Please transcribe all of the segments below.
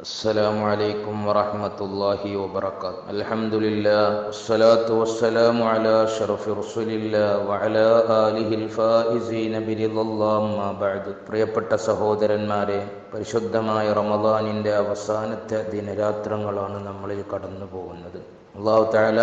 السلام عليكم ورحمة الله وبركاته الحمد لله والصلاة والسلام على أشرف رسول الله وعلى آله الفائزين برضا الله ما بعد പ്രിയപ്പെട്ട സഹോദരന്മാരെ പരിശുദ്ധമായ റമദാനിൻ്റെ അവസാനത്തെ ദിനരാത്രങ്ങളാണ് നമ്മളിൽ കടന്നു പോകുന്നത് അള്ളാഹു താല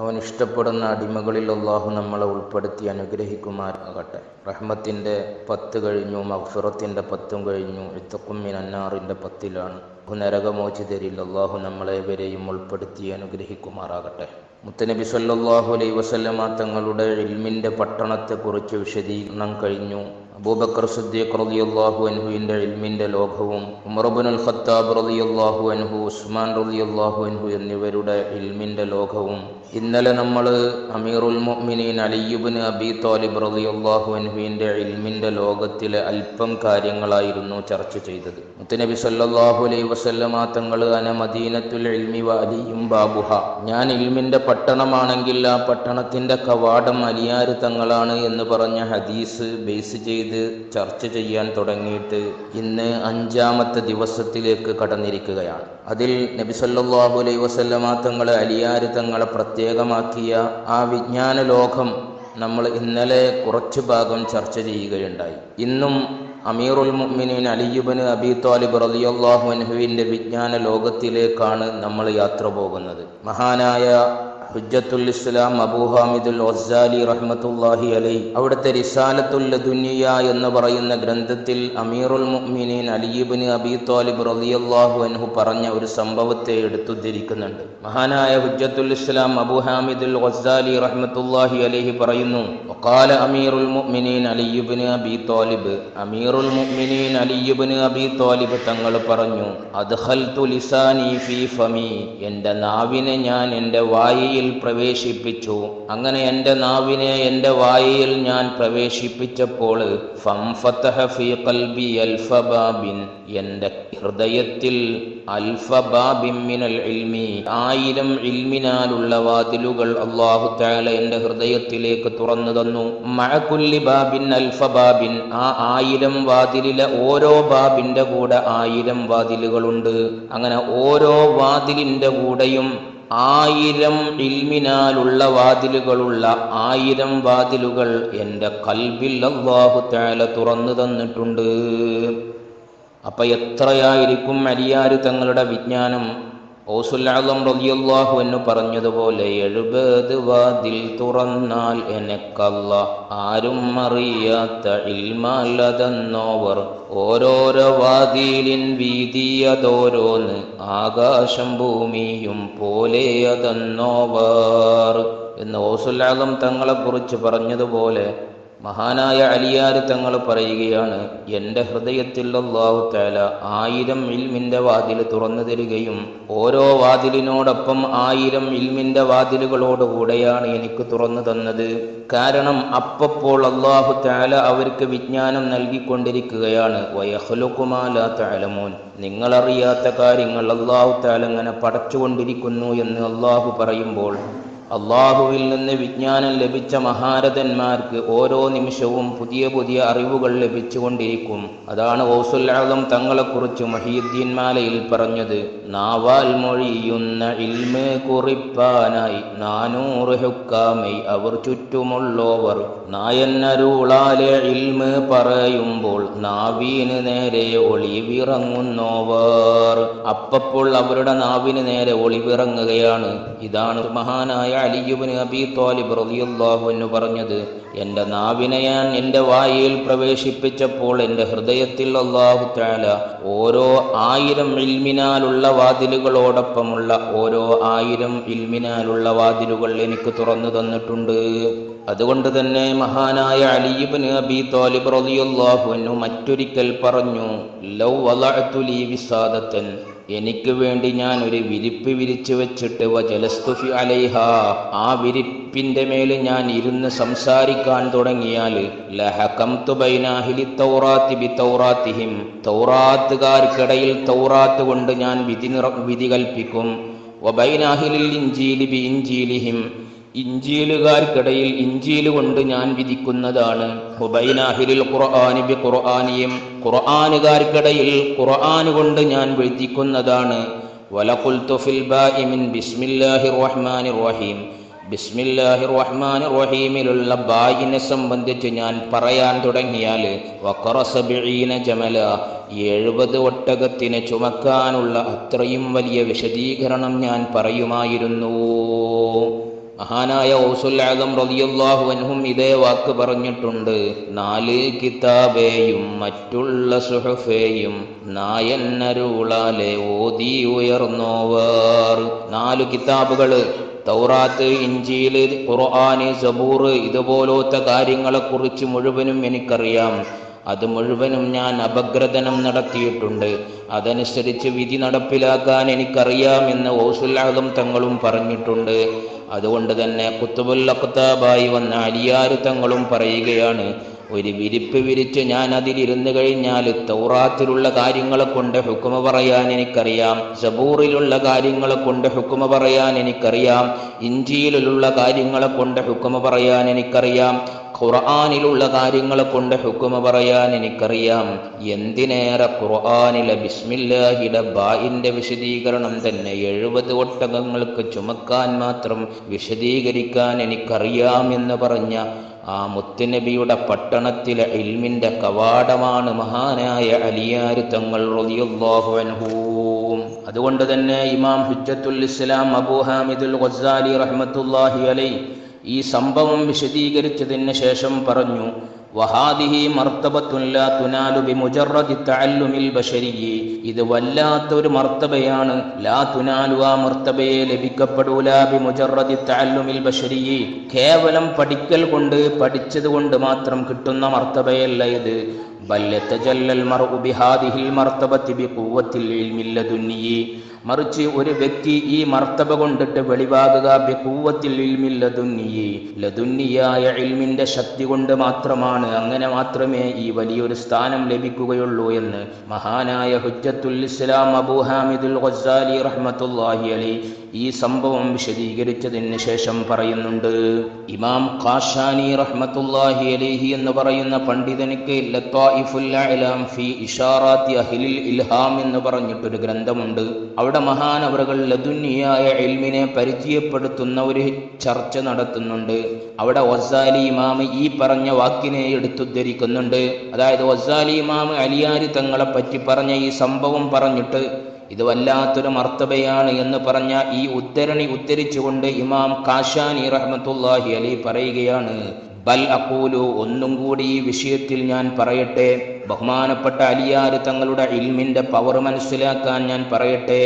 അവൻ ഇഷ്ടപ്പെടുന്ന അടിമകളിൽ അള്ളാഹു നമ്മളെ ഉൾപ്പെടുത്തി അനുഗ്രഹിക്കുമാറാകട്ടെ റഹ്മത്തിൻ്റെ പത്ത് കഴിഞ്ഞു മഗ്ഫിറത്തിൻ്റെ പത്തും കഴിഞ്ഞു ഇത്തക്കുമ്മിൻ അന്നാറിൻ്റെ പത്തിലാണ് നരകമോചിതരിൽ അള്ളാഹു നമ്മളെ വരെയും ഉൾപ്പെടുത്തി അനുഗ്രഹിക്കുമാറാകട്ടെ. മുത്തനബി സല്ലാഹു അലൈഹി വസല്ലമ തങ്ങളുടെ ഇൽമിന്റെ പട്ടണത്തെക്കുറിച്ച് വിശദീകരണം കഴിഞ്ഞു. അബൂബക്കർ സുദ്ദീഖ് റളിയല്ലാഹു അൻഹുവിന്റെ ഇൽമിന്റെ ലോകവും ഇബ്നുൽ ഖത്താബ് റളിയല്ലാഹു അൻഹു ഉസ്മാൻ റളിയല്ലാഹു അൻഹു എന്നിവരുടെ ഇൽമിന്റെ ലോകവും. ഇന്നലെ നമ്മൾ അമീറുൽ മുഅ്മിനീൻ അലിയുബിന് അബി ത്വാലിബ് റളിയല്ലാഹു അൻഹുവിന്റെ ഇൽമിന്റെ ലോകത്തിലെ അല്പം കാര്യങ്ങളായിരുന്നു ചർച്ച ചെയ്തത്. മുത്തനബി സല്ലല്ലാഹു അലൈഹി വസല്ലമ തങ്ങൾ അന മദീനത്തുൽ ഇൽമി വ അലിയും ബാബുഹ. ഞാൻ ഇൽമിന്റെ പട്ടണമാണെങ്കിൽ ആ പട്ടണത്തിന്റെ കവാടം അലിയാർ തങ്ങളാണ് എന്ന് പറഞ്ഞ ഹദീസ് ബേസ് ചെയ്ത് ചർച്ച ചെയ്യാൻ തുടങ്ങിയിട്ട് ഇന്ന് അഞ്ചാമത്തെ ദിവസത്തിലേക്ക് കടന്നിരിക്കുകയാണ്. അതിൽ നബിസല്ലാഹു അലൈ വസല്ലമ തങ്ങളെ അലിയാര് തങ്ങളെ പ്രത്യേകമാക്കിയ ആ വിജ്ഞാന ലോകം നമ്മൾ ഇന്നലെ കുറച്ച് ഭാഗം ചർച്ച ചെയ്യുകയുണ്ടായി. ഇന്നും അമീറുൽ മുഅ്മിനീൻ അലിയുബന് അബി താലിബ് റളിയല്ലാഹു അൻഹുവിന്റെ വിജ്ഞാന ലോകത്തിലേക്കാണ് നമ്മൾ യാത്ര പോകുന്നത്. മഹാനായ ഹുജ്ജത്തുൽ ഇസ്ലാം അബൂ ഹാമിദുൽ ഒസാലി റഹ്മത്തുല്ലാഹി അലൈ അവിടുത്തെ റിസാലത്തുൽ ദുനിയ എന്ന് പറയുന്ന ഗ്രന്ഥത്തിൽ അമീറുൽ മുഅ്മിനീൻ അലിയിബിന് അബി താലിബ് റളിയല്ലാഹു അൻഹു പറഞ്ഞ ഒരു സംഭവത്തെ എടുത്തുദ്ധരിക്കുന്നുണ്ട് മഹാനായ ഹുജ്ജത്തുൽ ഇസ്ലാം അബൂ ഹാമിദുൽ ഒസാലി റഹ്മത്തുല്ലാഹി അലൈഹി പറയുന്നു وقال أمير المؤمنين علي بن أبي طالب أمير المؤمنين علي بن أبي طالب തങ്ങൾ പറഞ്ഞു അദ്ഖൽതു ലിസാനി ഫീ ഫമി എൻ്റെ നാവിനെ ഞാൻ എൻ്റെ വായയിൽ പ്രവേശിപ്പിച്ചു. അങ്ങനെ എന്റെ നാവിനെ എന്റെ വായിൽ ഞാൻ പ്രവേശിപ്പിച്ചപ്പോൾ എന്റെ ഹൃദയത്തിൽ ആയിരം ഇൽമിനാലുള്ള വാതിലുകൾ അള്ളാഹു താല എന്റെ ഹൃദയത്തിലേക്ക് തുറന്നു തന്നു. മഴക്കുല്ലി ബാബിൻ അൽഫബാബിൻ ആ ആയിരം വാതിലിലെ ഓരോ ബാബിന്റെ കൂടെ ആയിരം വാതിലുകളുണ്ട്. അങ്ങനെ ഓരോ വാതിലിന്റെ കൂടെയും ആയിരം ഇൽമിനാലുള്ള വാതിലുകളുള്ള ആയിരം വാതിലുകൾ എന്റെ കൽബിൽ അള്ളാഹു തആല തുറന്നു തന്നിട്ടുണ്ട്. അപ്പൊ എത്രയായിരിക്കും അരിയാര് തങ്ങളുടെ വിജ്ഞാനം? പറഞ്ഞതുപോലെ എഴുപത് വാതിൽ തുറന്നാൽ എനക്കല്ല. ആരും അറിയാത്ത ഇൽമല്ലതെന്നോവർ ഓരോരോ വാതിലിൻ വീതിയതോരോന്ന് ആകാശം ഭൂമിയും പോലെ അതെന്നോവർ എന്ന് തങ്ങളെ കുറിച്ച് പറഞ്ഞതുപോലെ മഹാനായ അലിയാർ തങ്ങൾ പറയുകയാണ് എന്റെ ഹൃദയത്തിൽ അള്ളാഹു താല ആയിരം ഇൽമിന്റെ വാതിൽ തുറന്നു തരികയും ഓരോ വാതിലിനോടൊപ്പം ആയിരം ഇൽമിന്റെ വാതിലുകളോടുകൂടെയാണ് എനിക്ക് തുറന്നു തന്നത്. കാരണം അപ്പപ്പോൾ അള്ളാഹു താല അവർക്ക് വിജ്ഞാനം നൽകിക്കൊണ്ടിരിക്കുകയാണ്. വയഹലുക്കുമാല താലമോൻ നിങ്ങളറിയാത്ത കാര്യങ്ങൾ അള്ളാഹു താല അങ്ങനെ പടച്ചുകൊണ്ടിരിക്കുന്നു എന്ന് അള്ളാഹു പറയുമ്പോൾ അള്ളാഹുവിൽ നിന്ന് വിജ്ഞാനം ലഭിച്ച മഹാരഥന്മാർക്ക് ഓരോ നിമിഷവും പുതിയ പുതിയ അറിവുകൾ ലഭിച്ചുകൊണ്ടിരിക്കും. അതാണ് ഓസുല്ലാദം തങ്ങളെക്കുറിച്ച് മഹീദ്ദീൻ മാലയിൽ പറഞ്ഞത്. നാവാൽ മൊഴിയുന്ന ഇൽമ് കുറിപ്പാനായി നാനൂറ് ഹുക്കാമൈ അവർ ചുറ്റുമുള്ളോവർ. നായന്നരുളാലെ ഇൽമ് പറയുമ്പോൾ നാവീന് നേരെ ഒളിവിറങ്ങുന്നോവർ. അപ്പപ്പോൾ അവരുടെ നാവിന് നേരെ ഒളിവിറങ്ങുകയാണ്. ഇതാണ് മഹാനായ അലിയുബിന് അബി തോലിബ് റളിയല്ലാഹു എന്ന് പറഞ്ഞത് എന്റെ നാവിനെ ഞാൻ എന്റെ വായിൽ പ്രവേശിപ്പിച്ചപ്പോൾ എന്റെ ഹൃദയത്തിൽ അള്ളാഹു താല ഓരോ ആയിരം ഇൽമിനാലുള്ള വാതിലുകളോടൊപ്പമുള്ള ഓരോ ആയിരം ഇൽമിനാലുള്ള വാതിലുകൾ എനിക്ക് തുറന്നു തന്നിട്ടുണ്ട്. അതുകൊണ്ട് തന്നെ മഹാനായ അലിയുബിന് അബി തോലിബ് റളിയല്ലാഹു അൻഹു മറ്റൊരിക്കൽ പറഞ്ഞു ലൗ വളഅതു ലീ വിസാദത്തൻ എനിക്ക് വേണ്ടി ഞാൻ ഒരു വിരിപ്പ് വിരിച്ചു വെച്ചിട്ട് വജലസ്തുഫി അലൈഹ ആ വിരിപ്പിന്റെ മേൽ ഞാൻ ഇരുന്ന് സംസാരിക്കാൻ തുടങ്ങിയാൽ ലഹകം തുബൈനാഹിലി തൗറാത്തി ബി തൗറാത്തിഹിം തൗറാത്തുകാർക്കിടയിൽ തൗറാത്ത് കൊണ്ട് ഞാൻ വിധി നിറ വിധി കൽപ്പിക്കും. വബൈനാഹിലിൽ ഇഞ്ചീലി ബി ഇഞ്ചീലിഹിം ഇഞ്ചീലുകാർക്കിടയിൽ ഇഞ്ചീൽ കൊണ്ട് ഞാൻ വിധിക്കുന്നതാണ്. ഖുർആാനിയും ഖുർആാനുകാർക്കിടയിൽ ഖുർആൻ കൊണ്ട് ഞാൻ വിളിക്കുന്നതാണ് റഹീമിലുള്ള ബായിനെ സംബന്ധിച്ച് ഞാൻ പറയാൻ തുടങ്ങിയാൽ ജമല എഴുപത് ഒട്ടകത്തിന് ചുമക്കാനുള്ള അത്രയും വലിയ വിശദീകരണം ഞാൻ പറയുമായിരുന്നു. മഹാനായ ഓസുൽ ആദം റളിയല്ലാഹു അൻഹും ഇതേ വാക്ക് പറഞ്ഞിട്ടുണ്ട്. നാല് കിതാബേയും മറ്റുള്ള സുഹഫേയും നായന്നരുളാലെ ഓതി ഉയർന്നോവർ. നാല് കിതാബുകൾ തൗറാത്ത് ഇഞ്ചിയിൽ ഖുർആൻ സബൂർ ഇതുപോലത്തെ കാര്യങ്ങളെക്കുറിച്ച് മുഴുവനും എനിക്കറിയാം. അത് മുഴുവനും ഞാൻ അപഗ്രഥനം നടത്തിയിട്ടുണ്ട്. അതനുസരിച്ച് വിധി നടപ്പിലാക്കാൻ എനിക്കറിയാമെന്ന് ഓസുല്ലാദം തങ്ങളും പറഞ്ഞിട്ടുണ്ട്. അതുകൊണ്ട് തന്നെ കുത്തുബുൽ വന്ന അലിയാർ തങ്ങളും പറയുകയാണ് ഒരു വിരിപ്പ് വിരിച്ച് ഞാൻ അതിലിരുന്ന് കഴിഞ്ഞാൽ തൗറാത്തിലുള്ള കാര്യങ്ങളെ കൊണ്ട് ഹുക്കുമ പറയാൻ എനിക്കറിയാം. സബൂറിലുള്ള കാര്യങ്ങളെ കൊണ്ട് ഹുക്കുമ പറയാൻ എനിക്കറിയാം. ഇഞ്ചിയിലുള്ള കാര്യങ്ങളെ കൊണ്ട് ഹുക്കുമ പറയാൻ എനിക്കറിയാം. ഖുർആാനിലുള്ള കാര്യങ്ങളെ കൊണ്ട് ഹുക്കുമ പറയാൻ എനിക്കറിയാം. എന്തിനേറെ ഖുർആാനിലെ ബിസ്മില്ലാഹിയുടെ ബായിന്റെ വിശദീകരണം തന്നെ എഴുപത് ഒട്ടകങ്ങൾക്ക് ചുമക്കാൻ മാത്രം വിശദീകരിക്കാൻ എനിക്കറിയാമെന്ന് പറഞ്ഞ ആ മുത്തുനബിയുടെ പട്ടണത്തിലെ ഇൽമിന്റെ കവാടമാണ് മഹാനായ അലിയാര് തങ്ങൾ അതുകൊണ്ട് തന്നെ ഇമാം ഹുജ്ജത്തുൽ ഇസ്ലാം അബൂ ഹാമിദുൽ ഗസാലി റഹ്മത്തുല്ലാഹി അലൈ ഈ സംഭവം വിശദീകരിച്ചതിന് ശേഷം പറഞ്ഞു വഹാദിഹി മർത്തബത്തുൻ ലാ തുനാലു ബിമുജറദി തഅല്ലുമിൽ ബശരിയി ഇത് വല്ലാത്തൊരു മർത്തബയാണ്. ലാ തുനാലു ആ മർത്തബയെ ലഭിക്കപ്പെടൂല ബിമുജറദി തഅല്ലുമിൽ ബശരിയി കേവലം പഠിക്കൽ കൊണ്ട് പഠിച്ചത് കൊണ്ട് മാത്രം കിട്ടുന്ന മർത്തബയല്ല ഇത്. മറിച്ച് ഒരു വ്യക്തി ഈ മർത്തബ കൊണ്ടിട്ട് വെളിവാകുക ലദുന്നിയായ ഇൽമിന്റെ ശക്തി കൊണ്ട് മാത്രമാണ് അങ്ങനെ മാത്രമേ ഈ വലിയൊരു സ്ഥാനം ലഭിക്കുകയുള്ളൂ എന്ന് മഹാനായ ഹുജ്ജത്തുൽ ഇസ്ലാം അബൂ ഹാമിദുൽ റഹ്മത്തുല്ലാഹി അലി ഈ സംഭവം വിശദീകരിച്ചതിന് ശേഷം പറയുന്നുണ്ട് ഇമാം ഖാഷാനി റഹ്മത്തുല്ലാഹി അലൈഹി എന്ന് പറയുന്ന പണ്ഡിതനിക്ക് ഇഷാറാത്തി എന്ന് പറഞ്ഞിട്ടൊരു ഗ്രന്ഥമുണ്ട്. അവിടെ മഹാനവറുകൾ ലതുന്യായ എൽമിനെ പരിചയപ്പെടുത്തുന്ന ഒരു ചർച്ച നടത്തുന്നുണ്ട്. അവിടെ വസാലി ഇമാമ് ഈ പറഞ്ഞ വാക്കിനെ എടുത്തുദ്ധരിക്കുന്നുണ്ട്. അതായത് വസാലി ഇമാമ് അലിയാരി തങ്ങളെ പറ്റി പറഞ്ഞ ഈ സംഭവം പറഞ്ഞിട്ട് ഇത് വല്ലാത്തൊരു മർത്തബയാണ് എന്ന് പറഞ്ഞ ഈ ഉദ്ധരണി ഉദ്ധരിച്ചുകൊണ്ട് ഇമാം കാശാനി റഹ്മത്തുല്ലാഹി അലി പറയുകയാണ് ബൽ അക്കൂലു ഒന്നും കൂടി ഈ വിഷയത്തിൽ ഞാൻ പറയട്ടെ. ബഹുമാനപ്പെട്ട അലിയാർ തങ്ങളുടെ ഇൽമിന്റെ പവർ മനസ്സിലാക്കാൻ ഞാൻ പറയട്ടെ.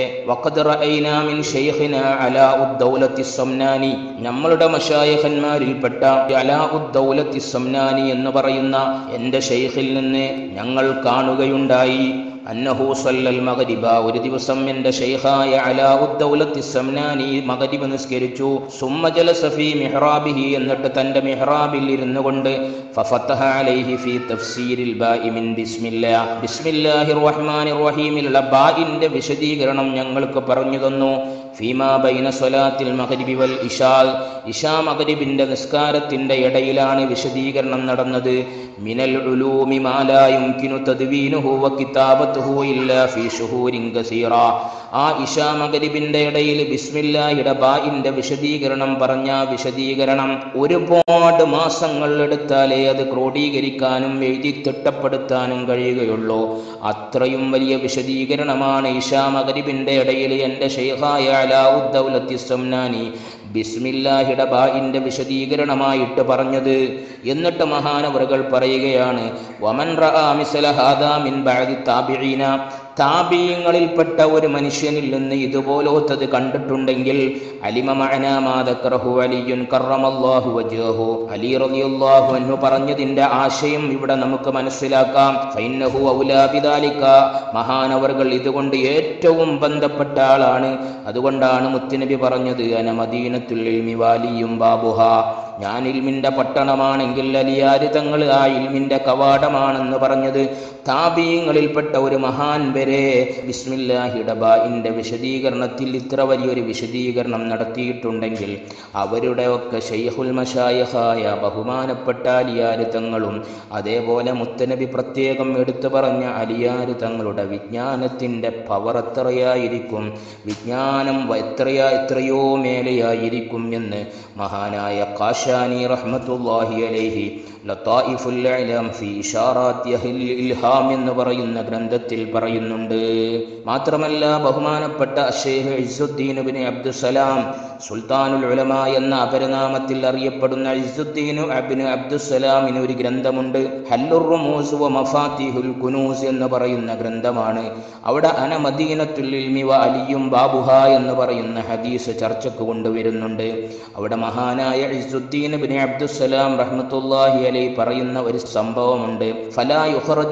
നമ്മളുടെ മഷായഹന്മാരിൽപ്പെട്ട അലാഉദ്ദൗലത്തി സംനാനി എന്ന് പറയുന്ന എന്റെ ഷെയ്ഖിൽ നിന്ന് ഞങ്ങൾ കാണുകയുണ്ടായി. അന്നഹു സല്ലൽ മകരിബ ഒരു ദിവസം എന്റെ ഷെയ്ഖായ അലാഉദ്ദൗലത്തി സംനാനി മകരിബ് നിസ്കരിച്ചു. സുമ്മ ജലസ ഫീ മിഹ്റാബിഹി എന്നിട്ട് തന്റെ മിഹ്റാബിൽ ഇരുന്നു കൊണ്ട് ബിസ്മില്ലാഹിർ റഹ്മാനിർ റഹീമിലുള്ള ബാഇന്റെ വിശദീകരണം ഞങ്ങൾക്ക് പറഞ്ഞു തന്നു. ഫീമാ ബൈന സ്വലാത്തിൽ മഗ്രിബി വൽ ഇഷാ മഗ്രിബിന്റെ നിസ്കാരത്തിന്റെ ഇടയിലാണ് വിശദീകരണം നടന്നത്. മിനൽ ഉലൂമി മാലായും കിനു തദ്വീനുഹു വ കിതാബത്തുഹു ഇല്ലാ ഫീ ശുഹൂരിൻ കസീറ ആ ഇഷാ മഗ്രിബിന്റെ ഇടയിൽ ബിസ്മില്ലാഹിയുടെ ബായിന്റെ വിശദീകരണം പറഞ്ഞ വിശദീകരണം ഒരുപാട് മാസങ്ങൾ എടുത്താലേ അത് ക്രോഡീകരിക്കാനും എഴുതി തിട്ടപ്പെടുത്താനും കഴിയുകയുള്ളൂ. അത്രയും വലിയ വിശദീകരണമാണ് ഇഷാ മഗ്രിബിന്റെ ഇടയിൽ എന്റെ സംനാനി ബിസ്മില്ലാഹിയുടെ വിശദീകരണമായിട്ട് പറഞ്ഞത് എന്നിട്ട് മഹാനവറുകൾ പറയുകയാണ് വമൻ താബീയങ്ങളിൽപ്പെട്ട ഒരു മനുഷ്യനിൽ നിന്ന് ഇതുപോലത്തത് കണ്ടിട്ടുണ്ടെങ്കിൽ അലിമ അലി റളിയല്ലാഹു അൻഹു പറഞ്ഞതിന്റെ ആശയം ഇവിടെ നമുക്ക് മനസ്സിലാക്കാം. ഫൈന്നഹു ഔലാ ബിദാലിക. മഹാനവർകൾ ഇതുകൊണ്ട് ഏറ്റവും ബന്ധപ്പെട്ട ആളാണ്. അതുകൊണ്ടാണ് മുത്തുനബി പറഞ്ഞത് അന മദീനത്തുൽ വാലിയും ബാബുഹ. ഞാൻ ഇൽമിന്റെ പട്ടണമാണെങ്കിൽ അലിയാരിതങ്ങൾ ആ ഇൽമിന്റെ കവാടമാണെന്ന് പറഞ്ഞത്. താപീയങ്ങളിൽപ്പെട്ട ഒരു മഹാൻ വരെ ബിസ്മില്ലാഹിഡബായിന്റെ വിശദീകരണത്തിൽ ഇത്ര വലിയൊരു വിശദീകരണം നടത്തിയിട്ടുണ്ടെങ്കിൽ അവരുടെ ഒക്കെ ഷെയ്ഹുൽ മഷായഹായ ബഹുമാനപ്പെട്ട അലിയാര് തങ്ങളും അതേപോലെ മുത്തനബി പ്രത്യേകം എടുത്തു പറഞ്ഞ അലിയാര് തങ്ങളുടെ വിജ്ഞാനത്തിന്റെ പവർ എത്രയായിരിക്കും വിജ്ഞാനം എത്രയാ എത്രയോ മേലെയായിരിക്കും എന്ന് മഹാനായ കാശാനി റഹ്മത്തുല്ലാഹി അലൈഹി ലത്തായിഫുൽ ഇലാം ഫി ഇഷാറാത്തി ഇൽഹാം എന്ന് പറയുന്ന ഗ്രന്ഥത്തിൽ പറയുന്നുണ്ട് മാത്രമല്ല ബഹുമാനപ്പെട്ട ഷെയ്ഖ് ഇസുദ്ദീൻ ബിൻ അബ്ദുസലാം സുൽത്താനുൽ ഉലമ എന്ന അപരനാമത്തിൽ അറിയപ്പെടുന്ന ഇസുദ്ദീനു അബിന് അബ്ദുസലാമിന് ഒരു ഗ്രന്ഥമുണ്ട്. ഹല്ലുർ റുമൂസ് വ മഫാത്തിഹുൽ കുനൂസ് എന്ന് പറയുന്ന ഗ്രന്ഥമാണ്. അവിടെ അന മദീനത്തുൽ ഇൽമി വ അലിയും ബാബുഹ എന്ന് പറയുന്ന ഹദീസ് ചർച്ചക്ക് കൊണ്ടുവരുന്നുണ്ട്. അവിടെ മഹാനായ ഇസുദ്ദീൻ ബിൻ അബ്ദുസലാം റഹ്മത്തുല്ലാഹി അലൈ പറയുന്ന ഒരു സംഭവമുണ്ട്. ഫലാ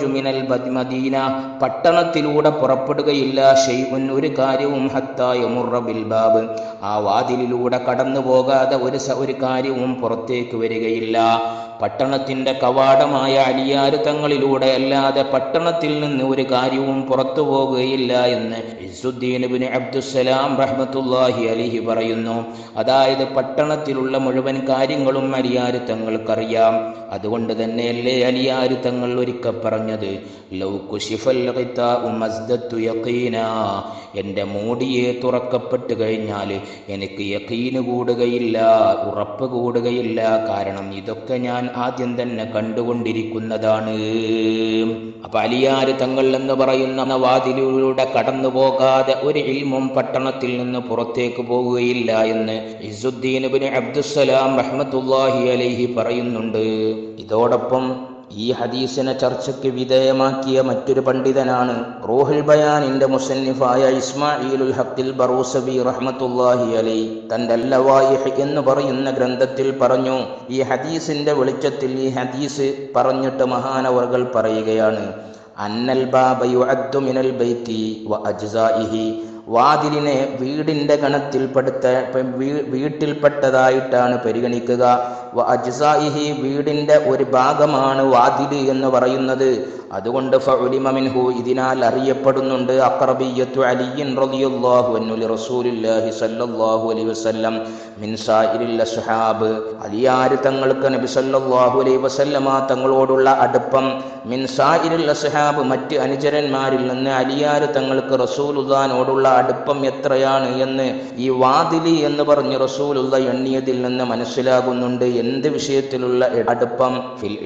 മിനൽ മദീന. പട്ടണത്തിലൂടെ പുറപ്പെടുകയില്ല. ഷെയ്ഉൻ ഒരു കാര്യവും ഹത്തായ മുറബിൽ ബാബ്. ആ വാതിലിലൂടെ കടന്നു പോകാതെ ഒരു ഒരു കാര്യവും പുറത്തേക്ക് വരികയില്ല. പട്ടണത്തിന്റെ കവാടമായ അലിയാർ തങ്ങളിലൂടെ അല്ലാതെ പട്ടണത്തിൽ നിന്ന് ഒരു കാര്യവും പുറത്തു പോകുകയില്ല എന്ന് ഇസുദ്ദീൻബിൻ അബ്ദുസലാം റഹ്മത്തുല്ലാഹി അലിഹി പറയുന്നു. അതായത് പട്ടണത്തിലുള്ള മുഴുവൻ കാര്യങ്ങളും അലിയാർ തങ്ങൾക്കറിയാം. അതുകൊണ്ട് തന്നെയല്ലേ അല്ലേ തങ്ങൾ ഒരിക്കൽ പറഞ്ഞത്. എന്റെ മൂടിയെ തുറക്കപ്പെട്ട് കഴിഞ്ഞാൽ എനിക്ക് യഖീന് കൂടുകയില്ല ഉറപ്പ് കൂടുകയില്ല. കാരണം ഇതൊക്കെ ഞാൻ ആദ്യം തന്നെ കണ്ടുകൊണ്ടിരിക്കുന്നതാണ്. അപ്പൊ അലിയാര് തങ്ങൾ എന്ന് പറയുന്ന വാതിലൂടെ കടന്നു പോകാതെ ഒരു ഇൽമും പട്ടണത്തിൽ നിന്ന് പുറത്തേക്ക് പോകുകയില്ല എന്ന് ഇസുദ്ദീൻ അബ്ദുസലാം റഹ്മത്തുല്ലാഹി അലൈഹി പറയുന്നുണ്ട്. ഇതോടൊപ്പം ഈ ഹദീസിനെ ചർച്ചയ്ക്ക് വിധേയമാക്കിയ മറ്റൊരു പണ്ഡിതനാണ് റൂഹുൽ ബയാനിന്റെ മുസന്നിഫായ ഇസ്മായിലുൽ ഹക്കിൽ ബറൂസബി റഹ്മത്തുല്ലാഹി അലൈ. തന്റെ അല്ലവായിഹ് എന്ന് പറയുന്ന ഗ്രന്ഥത്തിൽ പറഞ്ഞു ഈ ഹദീസിന്റെ വെളിച്ചത്തിൽ ഈ ഹദീസ് പറഞ്ഞിട്ട് മഹാനവർകൾ പറയുകയാണ് അന്നൽ ബാബ യുഅദ്ദു മിനൽ ബൈത്തി വ അജ്സാഇഹി. വാതിലിനെ വീടിന്റെ ഗണത്തിൽപ്പെടുത്ത വീട്ടിൽപ്പെട്ടതായിട്ടാണ് പരിഗണിക്കുക. അജ്സായിഹി വീടിന്റെ ഒരു ഭാഗമാണ് വാതിൽ എന്ന് പറയുന്നത്. അതുകൊണ്ട് ഫഉലിമ മിൻഹു ഇതിനാൽ അറിയപ്പെടുന്നുണ്ട്. അക്രബിയത്തു അലിയിൻ റളിയല്ലാഹു അൻഹു റസൂലുള്ളാഹി സ്വല്ലല്ലാഹു അലൈഹി വസല്ലം മിൻ സായിരിൽ അസ്ഹാബ്. അലിയാര് തങ്ങൾക്ക് നബി സല്ലല്ലാഹു അലൈഹി വസല്ലമ തങ്ങളോടുള്ള അടുപ്പം. മിൻ സായിരിൽ അസ്ഹാബ് മറ്റ് അനുചരന്മാരിൽ നിന്ന് അലിയാർ തങ്ങൾക്ക് റസൂലുള്ളാനോടുള്ള അടുപ്പം എത്രയാണ് എന്ന് ഈ വാതിലി എന്ന് പറഞ്ഞ് റസൂലുള്ള എണ്ണിയതിൽ നിന്ന് മനസ്സിലാകുന്നുണ്ട്. എന്ത് വിഷയത്തിലുള്ള അടുപ്പം? ഫിൽ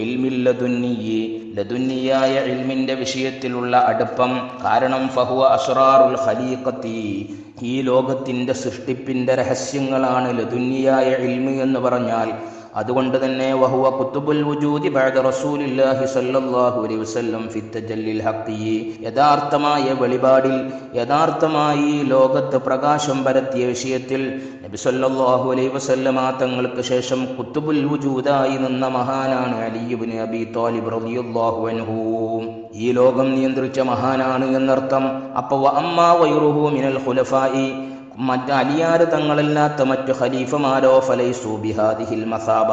ലദുന്നിയായ ഇൽമിന്റെ വിഷയത്തിലുള്ള അടുപ്പം. കാരണം ഫഹുവ അസ്റാറുൽ ഖലീഖത്തി. ഈ ലോകത്തിന്റെ സൃഷ്ടിപ്പിന്റെ രഹസ്യങ്ങളാണ് ലതുന്നിയായ ഇൽമി എന്ന് പറഞ്ഞാൽ. അതുകൊണ്ട് തന്നെ വഹുവ കുത്തുബുൽ വുജൂദി ബഅദ അലൈഹി വസല്ലം ഫി തജല്ലിൽ യഥാർത്ഥമായ വെളിപാടിൽ യഥാർത്ഥമായി ലോകത്ത് പ്രകാശം പരത്തിയ വിഷയത്തിൽ നബി സല്ലല്ലാഹു അലൈഹി വസല്ലമ തങ്ങൾക്ക് ശേഷം കുത്തുബുൽ വുജൂദായി നിന്ന മഹാനാണ് അലി ഇബ്നു അബി ത്വാലിബ് റളിയല്ലാഹു അൻഹു. ഈ ലോകം നിയന്ത്രിച്ച മഹാനാണ് എന്നർത്ഥം. അപ്പോൾ അമ്മാ വൈറുഹു മിനൽ ഖുലഫായി. മറ്റ് അലിയാർ തങ്ങളല്ലാത്ത മറ്റു ഖലീഫമാരോ ഫലൈസു ബിഹാദിഹിൽ മസാബ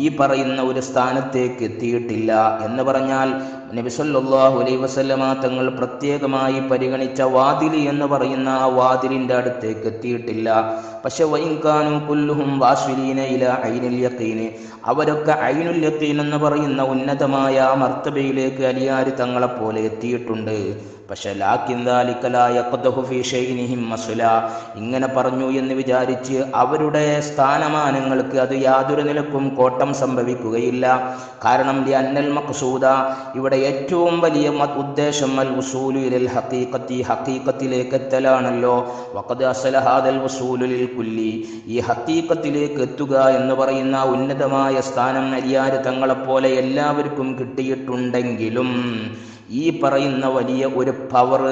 ഈ പറയുന്ന ഒരു സ്ഥാനത്തേക്ക് എത്തിയിട്ടില്ല എന്ന് പറഞ്ഞാൽ നബിസല്ലാഹു അലൈ വസല്ലമ തങ്ങൾ പ്രത്യേകമായി പരിഗണിച്ച വാതിലി എന്ന് പറയുന്ന ആ വാതിലിന്റെ അടുത്തേക്ക് എത്തിയിട്ടില്ല. പക്ഷെ വൈകാനും കുല്ലുഹും വാസ്വിലീന ഇല ഐനുൽ യക്കീന് അവരൊക്കെ ഐനുൽ യഖീൻ എന്ന് പറയുന്ന ഉന്നതമായ മർത്തബയിലേക്ക് അലിയാർ തങ്ങളെപ്പോലെ എത്തിയിട്ടുണ്ട്. പക്ഷെ ഇങ്ങനെ പറഞ്ഞു എന്ന് വിചാരിച്ച് അവരുടെ സ്ഥാനമാനങ്ങൾക്ക് അത് യാതൊരു നിലക്കും കോട്ടം സംഭവിക്കുകയില്ല. കാരണം ലി അന്നൽ മക്സൂദ ഇവിടെ ഏറ്റവും വലിയ ഉദ്ദേശം അൽ വസൂലു ഇലൽ ഹഖീഖത്തി ഹഖീഖത്തിലേക്ക് എത്തലാണല്ലോ. വഖദ് അസലഹാദൽ വസൂലുലിൽ ലിൽ കുല്ലി. ഈ ഹഖീഖത്തിലേക്ക് എത്തുക എന്ന് പറയുന്ന ഉന്നതമായ സ്ഥാനം അരിയാര് തങ്ങളെപ്പോലെ എല്ലാവർക്കും കിട്ടിയിട്ടുണ്ടെങ്കിലും ഈ പറയുന്ന വലിയ ഒരു പവർ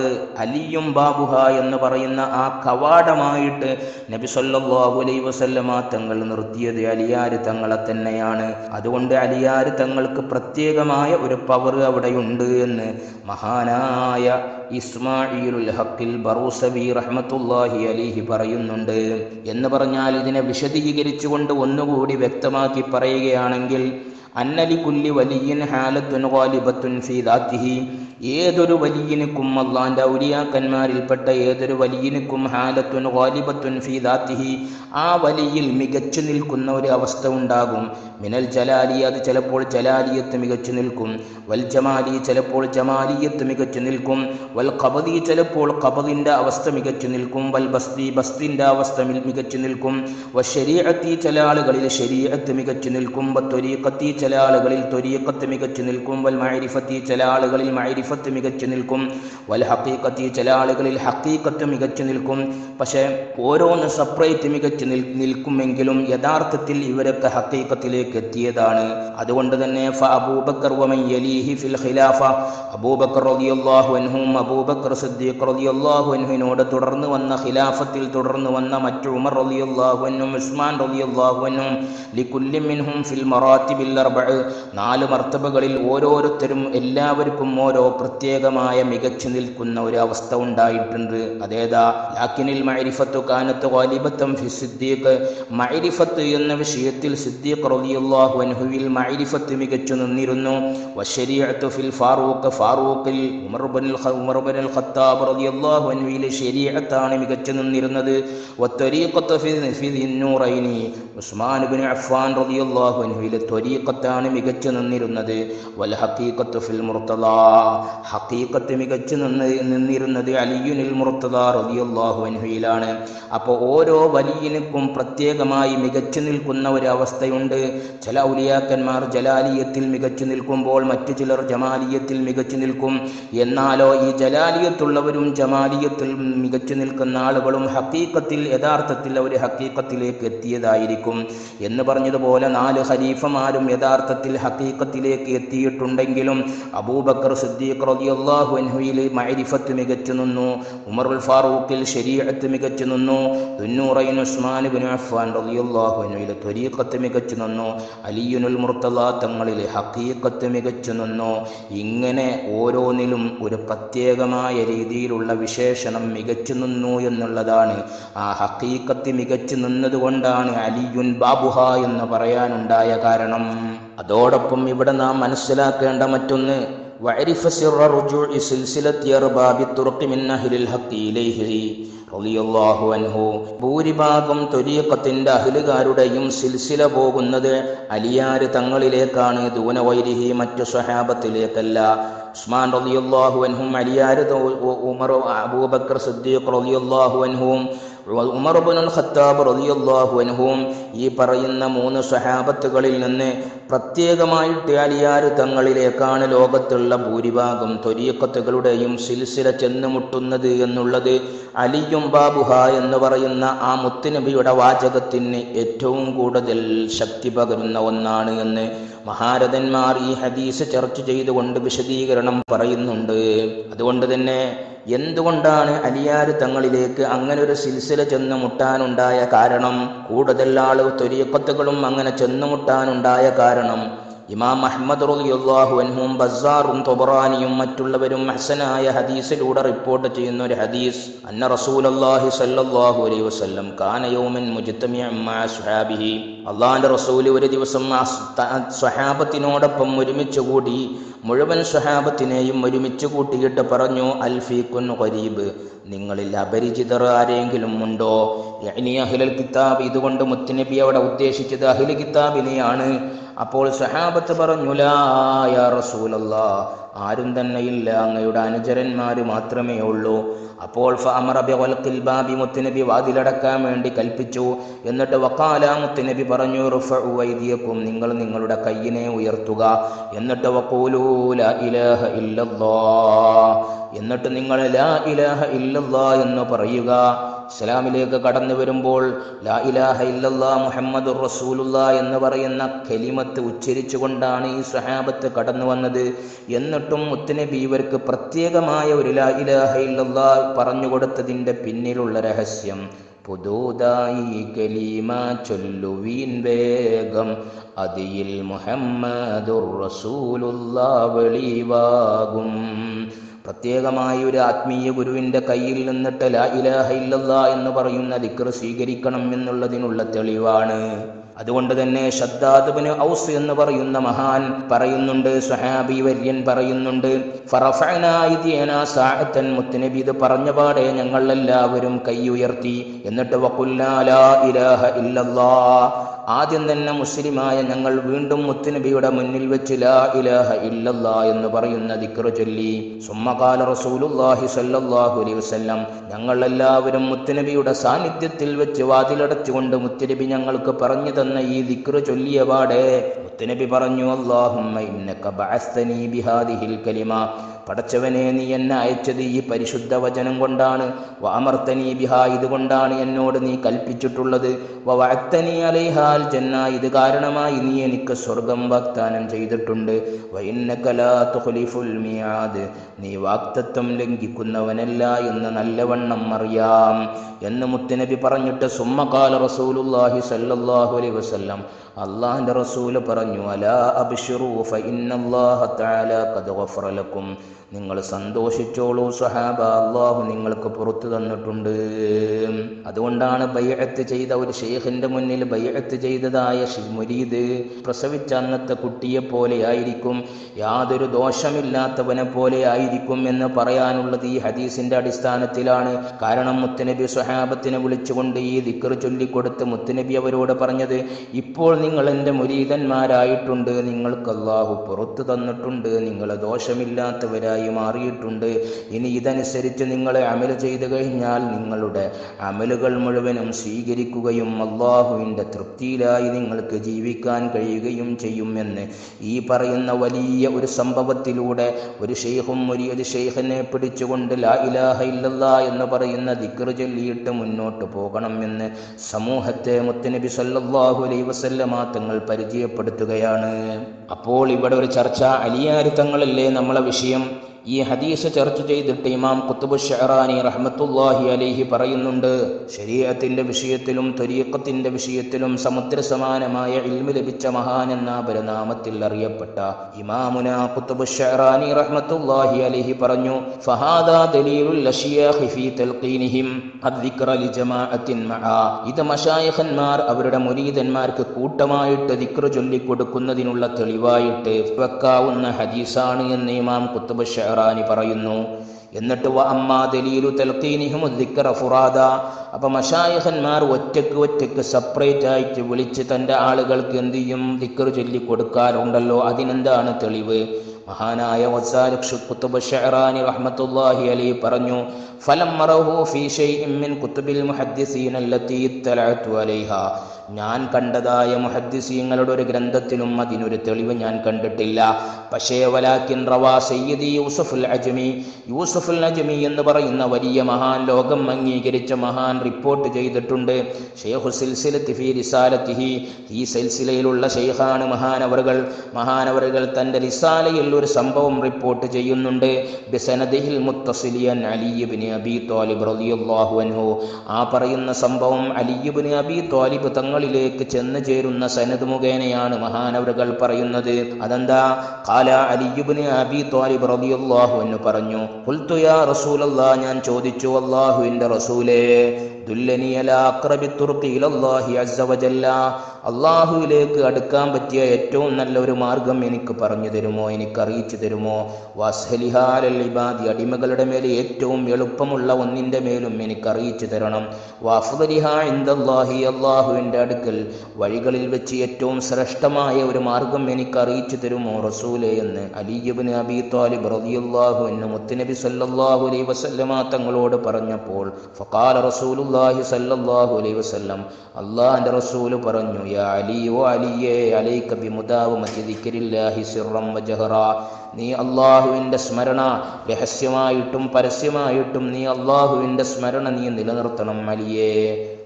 അലിയും ബാബുഹ എന്ന് പറയുന്ന ആ കവാടമായിട്ട് നബി സല്ലല്ലാഹു അലൈ വസല്ലമ തങ്ങൾ നിർത്തിയത് അലിയാർ തങ്ങളെ തന്നെയാണ്. അതുകൊണ്ട് അലിയാർ തങ്ങൾക്ക് പ്രത്യേകമായ ഒരു പവർ അവിടെയുണ്ട് എന്ന് മഹാനായ ഇസ്മായിലുൽ ഹക്കിൽ ബറൂസബി റഹ്മത്തുല്ലാഹി അലിഹി പറയുന്നുണ്ട്. എന്ന് പറഞ്ഞാൽ ഇതിനെ വിശദീകരിച്ചുകൊണ്ട് ഒന്നുകൂടി വ്യക്തമാക്കി പറയുകയാണെങ്കിൽ അന്നലി കുല്ലി വലിയൻ ഹാലത്തുൻ ഗാലിബത്തുൻ ഫീ ദാത്തിഹി ഏതൊരു വലിയനുക്കും അള്ളാന്റെ ഔലിയാക്കന്മാരിൽപ്പെട്ട ഏതൊരു വലിയനുക്കും ഹാലത്തുൻ ഗാലിബത്തുൻ ഫീ ദാത്തിഹി ആ വലിയിൽ മികച്ചു നിൽക്കുന്ന ഒരു അവസ്ഥ ഉണ്ടാകും. മിനൽ ജലാലി അത് ചിലപ്പോൾ ജലാലിയത്ത് മികച്ചു നിൽക്കും. വൽ ജമാലി ചിലപ്പോൾ ജമാലിയത്ത് മികച്ചു നിൽക്കും. വൽ ഖബദി ചിലപ്പോൾ ഖബദിന്റെ അവസ്ഥ മികച്ചു നിൽക്കും. വൽ ബസ്തി ബസ്തിന്റെ അവസ്ഥ മികച്ചു നിൽക്കും. വ ശരീരത്തി ചില ആളുകളിൽ ശരീരത്ത് മികച്ചു നിൽക്കും. വ ത്വരീക്കത്തി ചില ആളുകളിൽ ത്വരീക്കത്ത് മികച്ചു നിൽക്കും. വൽ മഅരിഫത്തി ചില ആളുകളിൽ മഅരിഫത്ത് മികച്ചു നിൽക്കും. വൽ ഹഖീഖത്തി ചില ആളുകളിൽ ഹക്കീക്കത്ത് മികച്ചു നിൽക്കും. പക്ഷേ ഓരോന്ന് സെപ്പറേറ്റ് മികച്ചു നിൽ നിൽക്കുമെങ്കിലും യഥാർത്ഥത്തിൽ ഇവരൊക്കെ ഹക്കീക്കത്തിലേക്ക് എത്തിയതാണ്. അതുകൊണ്ട് തന്നെ ഫ അബൂബക്കർ ഫിൽ ഖിലാഫ അബൂബക്കർ റളിയല്ലാഹു അൻഹും അബൂബക്കർ സിദ്ദീഖ് റളിയല്ലാഹു അൻഹുവിനോട് തുടർന്ന് വന്ന ഖിലാഫത്തിൽ തുടർന്ന് വന്ന മറ്റു ഉമർ റളിയല്ലാഹു അൻഹും ഉസ്മാൻ റളിയല്ലാഹു അൻഹും ലികുല്ലി മിൻഹും ഫിൽ മറാത്തിബിൽ അർബഅ നാല് മർത്തബകളിൽ ഓരോരുത്തരും എല്ലാവർക്കും ഓരോ പ്രത്യേകമായ മികച്ചു നിൽക്കുന്ന ഒരു അവസ്ഥ ഉണ്ടായിട്ടുണ്ട്. അതേതാ? ലാക്കിനിൽ മഅരിഫത്തു കാനത്ത് വാലിബത്തം ഫി സിദ്ദീഖ്. മൈരിഫത്ത് എന്ന വിഷയത്തിൽ സിദ്ദീഖ് റളിയല്ലാഹു അൻഹുവിൽ മൈരിഫത്ത് മികച്ചു നിന്നിരുന്നു. വശരീഅത്തു ഫിൽ ഫാറൂഖ്. ഫാറൂഖിൽ Umar bin Umar bin Khattab റളിയല്ലാഹു അൻഹുവിൽ ശരീഅത്താണ് മികച്ചു നിന്നിരുന്നത്. വത്തരീഖത്തു ഫി ഫി ദിന്നൂറൈനി ഉസ്മാൻ ബിൻ അഫ്ഫാൻ റളിയല്ലാഹു അൻഹുവിൽ ത്വരീഖത്താണ് മികച്ചു നിന്നിരുന്നത്. വൽ ഹക്കീക്കത്ത് ഫിൽ മുർത്തദ. ഹഖീഖത്ത് മികച്ചു നിന്ന് നിന്നിരുന്നത് അലിയുനിൽ മുർത്തദ റളിയല്ലാഹു അൻഹുവിലാണ് അപ്പോൾ ഓരോ വലിയനുക്കും പ്രത്യേകമായി മികച്ചു നിൽക്കുന്ന ഒരു അവസ്ഥയുണ്ട് ചില ഉലിയാക്കന്മാർ ജലാലിയത്തിൽ മികച്ചു നിൽക്കുമ്പോൾ മറ്റു ചിലർ ജമാലിയത്തിൽ മികച്ചു നിൽക്കും. എന്നാലോ ഈ ജലാലിയത്തുള്ളവരും ജമാലിയത്തിൽ മികച്ചു നിൽക്കുന്ന ആളുകളും ഹക്കീക്കത്തിൽ യഥാർത്ഥത്തിൽ അവർ ഹക്കീക്കത്തിലേക്ക് എത്തിയതായിരിക്കും. എന്ന് പറഞ്ഞതുപോലെ നാല് ഖലീഫമാരും യഥാർത്ഥത്തിൽ ഹക്കീക്കത്തിലേക്ക് എത്തിയിട്ടുണ്ടെങ്കിലും അബൂബക്കർ സിദ്ദീഖ് റളിയല്ലാഹു അൻഹുവിൽ മഅരിഫത്ത് മികച്ചു നിന്നു ഉമറുൽ ഫാറൂഖിൽ ശരീഅത്ത് മികച്ചു നിന്നു ദുന്നൂറൈൻ ഉസ്മാൻ ബിൻ അഫ്ഫാൻ റളിയല്ലാഹു അൻഹുവിൽ ത്വരീഖത്ത് മികച്ചു നിന്നു അലിയുനുൽ മുർത്തല തങ്ങളിൽ ഹക്കീക്കത്ത് മികച്ചു നിന്നു. ഇങ്ങനെ ഓരോന്നിലും ഒരു പ്രത്യേകമായ രീതിയിലുള്ള വിശേഷണം മികച്ചു നിന്നു എന്നുള്ളതാണ്. ആ ഹക്കീക്കത്ത് മികച്ചു നിന്നതുകൊണ്ടാണ് അലിയുൻ ബാബുഹ എന്ന് പറയാനുണ്ടായ കാരണം അതോടൊപ്പം ഇവിടെ നാം മനസ്സിലാക്കേണ്ട മറ്റൊന്ന് وعرف سر رجوع سلسلة أرباب الطرق من أهل الحق إليه റളിയല്ലാഹു അൻഹു ഭൂരിഭാഗം ത്വരീഖത്തിന്റെ അഹ്ലുകാരുടെയും സിൽസില പോകുന്നത് അലിയാര് തങ്ങളിലേക്കാണ് ദൂനവൈരിഹി മറ്റു സ്വഹാബത്തിലേക്കല്ല ഉസ്മാൻ റളിയല്ലാഹു അൻഹും അലിയാര് ത- ഉ- ഉമർ അബൂബക്കർ സിദ്ദീഖ് റളിയല്ലാഹു അൻഹും ഉമർ ഇബ്നുൽ ഖത്താബ് റളിയല്ലാഹു അൻഹും ഈ പറയുന്ന മൂന്ന് സ്വഹാബത്തുകളിൽ നിന്ന് പ്രത്യേകമായിട്ട് അലിയാർ തങ്ങളിലേക്കാണ് ലോകത്തുള്ള ഭൂരിഭാഗം തൊരിയക്കത്തുകളുടെയും സിൽസില ചെന്നുമുട്ടുന്നത് എന്നുള്ളത് അലിയും ബാബുഹ എന്ന് പറയുന്ന ആ മുത്തുനബിയുടെ വാചകത്തിന് ഏറ്റവും കൂടുതൽ ശക്തി പകരുന്ന ഒന്നാണ് എന്ന് മഹാരഥന്മാർ ഈ ഹദീസ് ചർച്ച ചെയ്തുകൊണ്ട് വിശദീകരണം പറയുന്നുണ്ട്. അതുകൊണ്ട് തന്നെ എന്തുകൊണ്ടാണ് അലിയാർ തങ്ങളിലേക്ക് അങ്ങനെ ഒരു സിൽസില ചെന്ന് മുട്ടാനുണ്ടായ കാരണം? കൂടുതൽ ആളുകൾ തൊരിയക്കത്തുകളും അങ്ങനെ ചെന്നുമുട്ടാനുണ്ടായ കാരണം ഇമാം അഹ്മദ് റളിയല്ലാഹു അൻഹും ബസാറും തൊബറാനിയും മറ്റുള്ളവരും ഹസനായ ഹദീസിലൂടെ റിപ്പോർട്ട് ചെയ്യുന്ന ഒരു ഹദീസ് അന്ന റസൂലല്ലാഹി സല്ലല്ലാഹു അലൈഹി വസല്ലം കാന യൗമൻ മുജ്തമിഅൻ മാ സ്വഹാബിഹി അള്ളാഹിന്റെ റസൂൽ ഒരു ദിവസം ആ സ്വഹാബത്തിനോടൊപ്പം ഒരുമിച്ച് കൂടി മുഴുവൻ സ്വഹാബത്തിനെയും ഒരുമിച്ച് കൂട്ടിയിട്ട് പറഞ്ഞു അൽഫീഖുൻ ഖരീബ് നിങ്ങളിൽ അപരിചിതർ ആരെങ്കിലും ഉണ്ടോ? യഅ്നി അഹ്ലൽ കിതാബ് ഇതുകൊണ്ട് മുത്തുനബി അവിടെ ഉദ്ദേശിച്ചത് അഹിൽ കിതാബിനെയാണ്. അപ്പോൾ സഹാബത്ത് പറഞ്ഞു ലാ യാ റസൂലല്ലാ ആരും തന്നെയില്ല അങ്ങയുടെ അനുചരന്മാർ മാത്രമേ ഉള്ളൂ. അപ്പോൾ ബാബി മുത്തുനബി വാതിലടക്കാൻ വേണ്ടി കൽപ്പിച്ചു. എന്നിട്ട് വക്കാല മുത്തുനബി പറഞ്ഞു വൈദിയക്കും നിങ്ങൾ നിങ്ങളുടെ കയ്യിനെ ഉയർത്തുക. എന്നിട്ട് എന്നിട്ട് നിങ്ങൾ ലാ ഇലഹ ഇല്ലല്ലാ എന്ന് പറയുക. ഇസ്ലാമിലേക്ക് കടന്നു വരുമ്പോൾ ലാ ഇലാഹ ഇല്ലല്ലാ മുഹമ്മദുർ റസൂലുള്ള എന്ന് പറയുന്ന കലിമത്ത് ഉച്ചരിച്ചുകൊണ്ടാണ് ഈ സഹാബത്ത് കടന്നു വന്നത്. എന്നിട്ടും മുത്തനബി ഇവർക്ക് പ്രത്യേകമായ ഒരു ലാ ഇലാഹ ഇല്ലല്ലാ പറഞ്ഞു കൊടുത്തതിന്റെ പിന്നിലുള്ള രഹസ്യം പുതുതായി കലീമ ചൊല്ലുവീൻ വേഗം അതിയിൽ മുഹമ്മദുർ റസൂലുള്ള വെളിവാകും. പ്രത്യേകമായി ഒരു ആത്മീയ ഗുരുവിന്റെ കയ്യിൽ നിന്നിട്ട് ലാ ഇലാഹ ഇല്ലല്ല എന്ന് പറയുന്ന ദിക്ർ സ്വീകരിക്കണം എന്നുള്ളതിനുള്ള തെളിവാണ്. അതുകൊണ്ട് തന്നെ ഷദ്ദാദുബിന് ഔസ് എന്ന് പറയുന്ന മഹാൻ പറയുന്നുണ്ട് സുഹാബി വര്യൻ പറയുന്നുണ്ട് മുത്തുനബി ഇത് പറഞ്ഞ പാടെ ഞങ്ങളെല്ലാവരും കൈ ഉയർത്തി എന്നിട്ട് വഖുല്ലാ ലാ ഇലാഹ ഇല്ലല്ലാ ആദ്യം തന്നെ മുസ്ലിമായ ഞങ്ങൾ വീണ്ടും മുത്തുനബിയുടെ മുന്നിൽ വെച്ച് ലാ ഇലാഹ ഇല്ലല്ലാ എന്ന് പറയുന്ന ദിക്ർ ചൊല്ലി. സുമ്മകാല റസൂലുല്ലാഹി സല്ലല്ലാഹു അലൈഹി വസല്ലം. ഞങ്ങൾ എല്ലാവരും മുത്തുനബിയുടെ സാന്നിധ്യത്തിൽ വെച്ച് വാതിലടച്ചുകൊണ്ട് മുത്തുനബി ഞങ്ങൾക്ക് പറഞ്ഞു തന്ന ഈ ദിക്ർ ചൊല്ലിയ പാടെ മുത്തുനബി പറഞ്ഞു അല്ലാഹുമ്മ ഇന്നക ബഅസ്തനീ ബിഹാദിഹിൽ കലിമ. പടച്ചവനെ നീ എന്നെ അയച്ചത് ഈ പരിശുദ്ധ വചനം കൊണ്ടാണ്. വാമർത്തനി ബിഹ ഇതുകൊണ്ടാണ് എന്നോട് നീ കൽപ്പിച്ചിട്ടുള്ളത്. വക്തനീ അലൈഹാൽ ജന്ന ഇത് കാരണമായി നീ എനിക്ക് സ്വർഗം വാഗ്ദാനം ചെയ്തിട്ടുണ്ട്. നീ വാക്തത്വം ലംഘിക്കുന്നവനല്ല എന്ന് നല്ലവണ്ണം അറിയാം. എന്ന് മുത്തനബി പറഞ്ഞിട്ട് സുമ്മകാല റസൂലുല്ലാഹി സല്ലല്ലാഹു അലൈഹി വസല്ലം അള്ളാഹിന്റെ റസൂൽ പറഞ്ഞു അലാ നിങ്ങൾ സന്തോഷിച്ചോളൂ സഹാബ അള്ളാഹു നിങ്ങൾക്ക് പുറത്തു തന്നിട്ടുണ്ട്. അതുകൊണ്ടാണ് ബയ്യത്ത് ചെയ്ത ഒരു ഷെയ്ഖിന്റെ മുന്നിൽ ബയ്യത്ത് ചെയ്തതായ മുരീദ് പ്രസവിച്ച അന്നത്തെ കുട്ടിയെ പോലെ ആയിരിക്കും യാതൊരു ദോഷമില്ലാത്തവനെ പോലെ ആയിരിക്കും എന്ന് പറയാനുള്ളത് ഈ ഹദീസിന്റെ അടിസ്ഥാനത്തിലാണ്. കാരണം മുത്തുനബി സ്വഹാബത്തിനെ വിളിച്ചുകൊണ്ട് ഈ ദിക്കർ ചൊല്ലിക്കൊടുത്ത് മുത്തുനബി അവരോട് പറഞ്ഞത് ഇപ്പോൾ നിങ്ങൾ എന്റെ മുരീതന്മാരായിട്ടുണ്ട്. നിങ്ങൾക്ക് അള്ളാഹു പുറത്തു തന്നിട്ടുണ്ട്. നിങ്ങൾ ദോഷമില്ലാത്തവരായി മാറിയിട്ടുണ്ട്. ഇനി ഇതനുസരിച്ച് നിങ്ങളെ അമൽ ചെയ്തു കഴിഞ്ഞാൽ നിങ്ങളുടെ അമലുകൾ മുഴുവനും സ്വീകരിക്കുകയും അള്ളാഹുവിന്റെ തൃപ്തിയിലായി നിങ്ങൾക്ക് ജീവിക്കാൻ കഴിയുകയും ചെയ്യും എന്ന് ഈ പറയുന്ന വലിയ ഒരു സംഭവത്തിലൂടെ ഒരു ഷെയ്ഖും ഒരു ഒരു ഷെയ്ഖിനെ പിടിച്ചുകൊണ്ട് ലാ ഇലാഹ ഇല്ലല്ലാ എന്ന് പറയുന്ന ദിക്ർ ചൊല്ലിയിട്ട് മുന്നോട്ട് പോകണം എന്ന് സമൂഹത്തെ മുത്തനബി സല്ലാഹു അലൈഹി വസല്ലമ തങ്ങൾ പരിചയപ്പെടുത്തുകയാണ്. അപ്പോൾ ഇവിടെ ഒരു ചർച്ച അലിയാരി തങ്ങളല്ലേ നമ്മളെ വിഷയം. ഈ ഹദീസ് ചർച്ച ചെയ്തിട്ട് ഇമാം കുത്തുബു ഷെഹറാനി റഹ്മത്തുല്ലാഹി അലൈഹി പറയുന്നുണ്ട് ശരീരത്തിന്റെ വിഷയത്തിലും തൊരീക്കത്തിന്റെ വിഷയത്തിലും സമുദ്ര സമാനമായ ഇൽമു ലഭിച്ച മഹാൻ എന്ന പരനാമത്തിൽ അറിയപ്പെട്ട ഇമാമുന കുത്തുബു ഷെഹറാനി റഹ്മത്തുല്ലാഹി അലൈഹി പറഞ്ഞു ഇത് മഷായഹന്മാർ അവരുടെ മുരീതന്മാർക്ക് കൂട്ടമായിട്ട് ദിക്ർ ചൊല്ലിക്കൊടുക്കുന്നതിനുള്ള തെളിവായിട്ട് വെക്കാവുന്ന ഹദീസാണ് എന്ന് ഇമാം കുത്തുബ് ഷെഹറാനി പറയുന്നു. എന്നിട്ട് അപ്പൊ മഷായഹന്മാർ ഒറ്റയ്ക്ക് ഒറ്റയ്ക്ക് സെപ്പറേറ്റ് ആയിട്ട് വിളിച്ച് തന്റെ ആളുകൾക്ക് എന്ത് ചെയ്യും? ദിക്ർ ചൊല്ലി കൊടുക്കാറുണ്ടല്ലോ. അതിനെന്താണ് തെളിവ്? മഹാനായ ഷഹറാനി റഹ്മത്തുല്ലാഹി അലി പറഞ്ഞു ഫലം ഫീ ഷൈഇൻ മിൻ കുത്തുബിൽ മുഹദ്ദിസീന അല്ലതീ ഇത്തലഅതു അലൈഹ. ഞാൻ കണ്ടതായ മുഹദ്ദിസീങ്ങളുടെ ഒരു ഗ്രന്ഥത്തിലും അതിനൊരു തെളിവ് ഞാൻ കണ്ടിട്ടില്ല. പക്ഷേ വലാക്കിൻ റവാ സയ്യിദി യൂസഫുൽ അജ്മി യൂസഫുൽ അജ്മി എന്ന് പറയുന്ന വലിയ മഹാൻ ലോകം അംഗീകരിച്ച മഹാൻ റിപ്പോർട്ട് ചെയ്തിട്ടുണ്ട്. ഷെയ്ഖു സിൽസിലത്തി ഫീ റിസാലത്തിഹി. ഈ സിൽസിലയിലുള്ള ഷെയ്ഖാണ് മഹാനവറുകൾ. മഹാനവറുകൾ തന്റെ റിസാലയിൽ ഒരു സംഭവം റിപ്പോർട്ട് ചെയ്യുന്നുണ്ട്. ബിസനദിഹിൽ മുത്തസിലിയൻ അലിയുബിന് അബി തോലിബ് റളിയല്ലാഹു അൻഹു. ആ പറയുന്ന സംഭവം അലിയുബിന് അബി തോലിബ് തങ്ങളിലേക്ക് ചെന്ന് ചേരുന്ന സനത് മുഖേനയാണ് മഹാനവറുകൾ പറയുന്നത്. അതെന്താ? കാല അലിയുബിന് അബി ത്വാലിബ് റളിയല്ലാഹു എന്ന് പറഞ്ഞു ഞാൻ ചോദിച്ചു അള്ളാഹുവിന്റെ റസൂലേ അലാ അള്ളാഹുവിലേക്ക് അടുക്കാൻ പറ്റിയ ഏറ്റവും നല്ല ഒരു മാർഗം എനിക്ക് പറഞ്ഞു തരുമോ എനിക്ക് അറിയിച്ചു തരുമോ? വാസ്ഹലിഹാലൽ ഇബാദി അടിമകളുടെ മേൽ ഏറ്റവും എളുപ്പമുള്ള ഒന്നിന്റെ മേലും എനിക്ക് അറിയിച്ചു തരണം. വാഫുദലിഹ അള്ളാഹുവിന്റെ അടുക്കൽ വഴികളിൽ വെച്ച് ഏറ്റവും ശ്രേഷ്ഠമായ ഒരു മാർഗം എനിക്ക് അറിയിച്ചു തരുമോ റസൂലെ എന്ന്? അലിയബിന് അബി താലിബ് റളിയല്ലാഹു എന്ന് മുത്തുനബി സല്ലാഹു അലൈഹി വസല്ലമ തങ്ങളോട് പറഞ്ഞപ്പോൾ ഫഖാല റസൂലുള്ളാഹി റസൂലുള്ളാഹി സല്ലല്ലാഹു അലൈഹി വസല്ലം. അള്ളാഹിന്റെ റസൂൽ പറഞ്ഞു യാ അലി ഓ അലിയേ അലൈക ബിമുദാവമതി ദിക്രില്ലാഹി സിർറം വജഹറ നീ അള്ളാഹുവിന്റെ സ്മരണ രഹസ്യമായിട്ടും പരസ്യമായിട്ടും നീ അള്ളാഹുവിന്റെ സ്മരണ നീ നിലനിർത്തണം അലിയേ.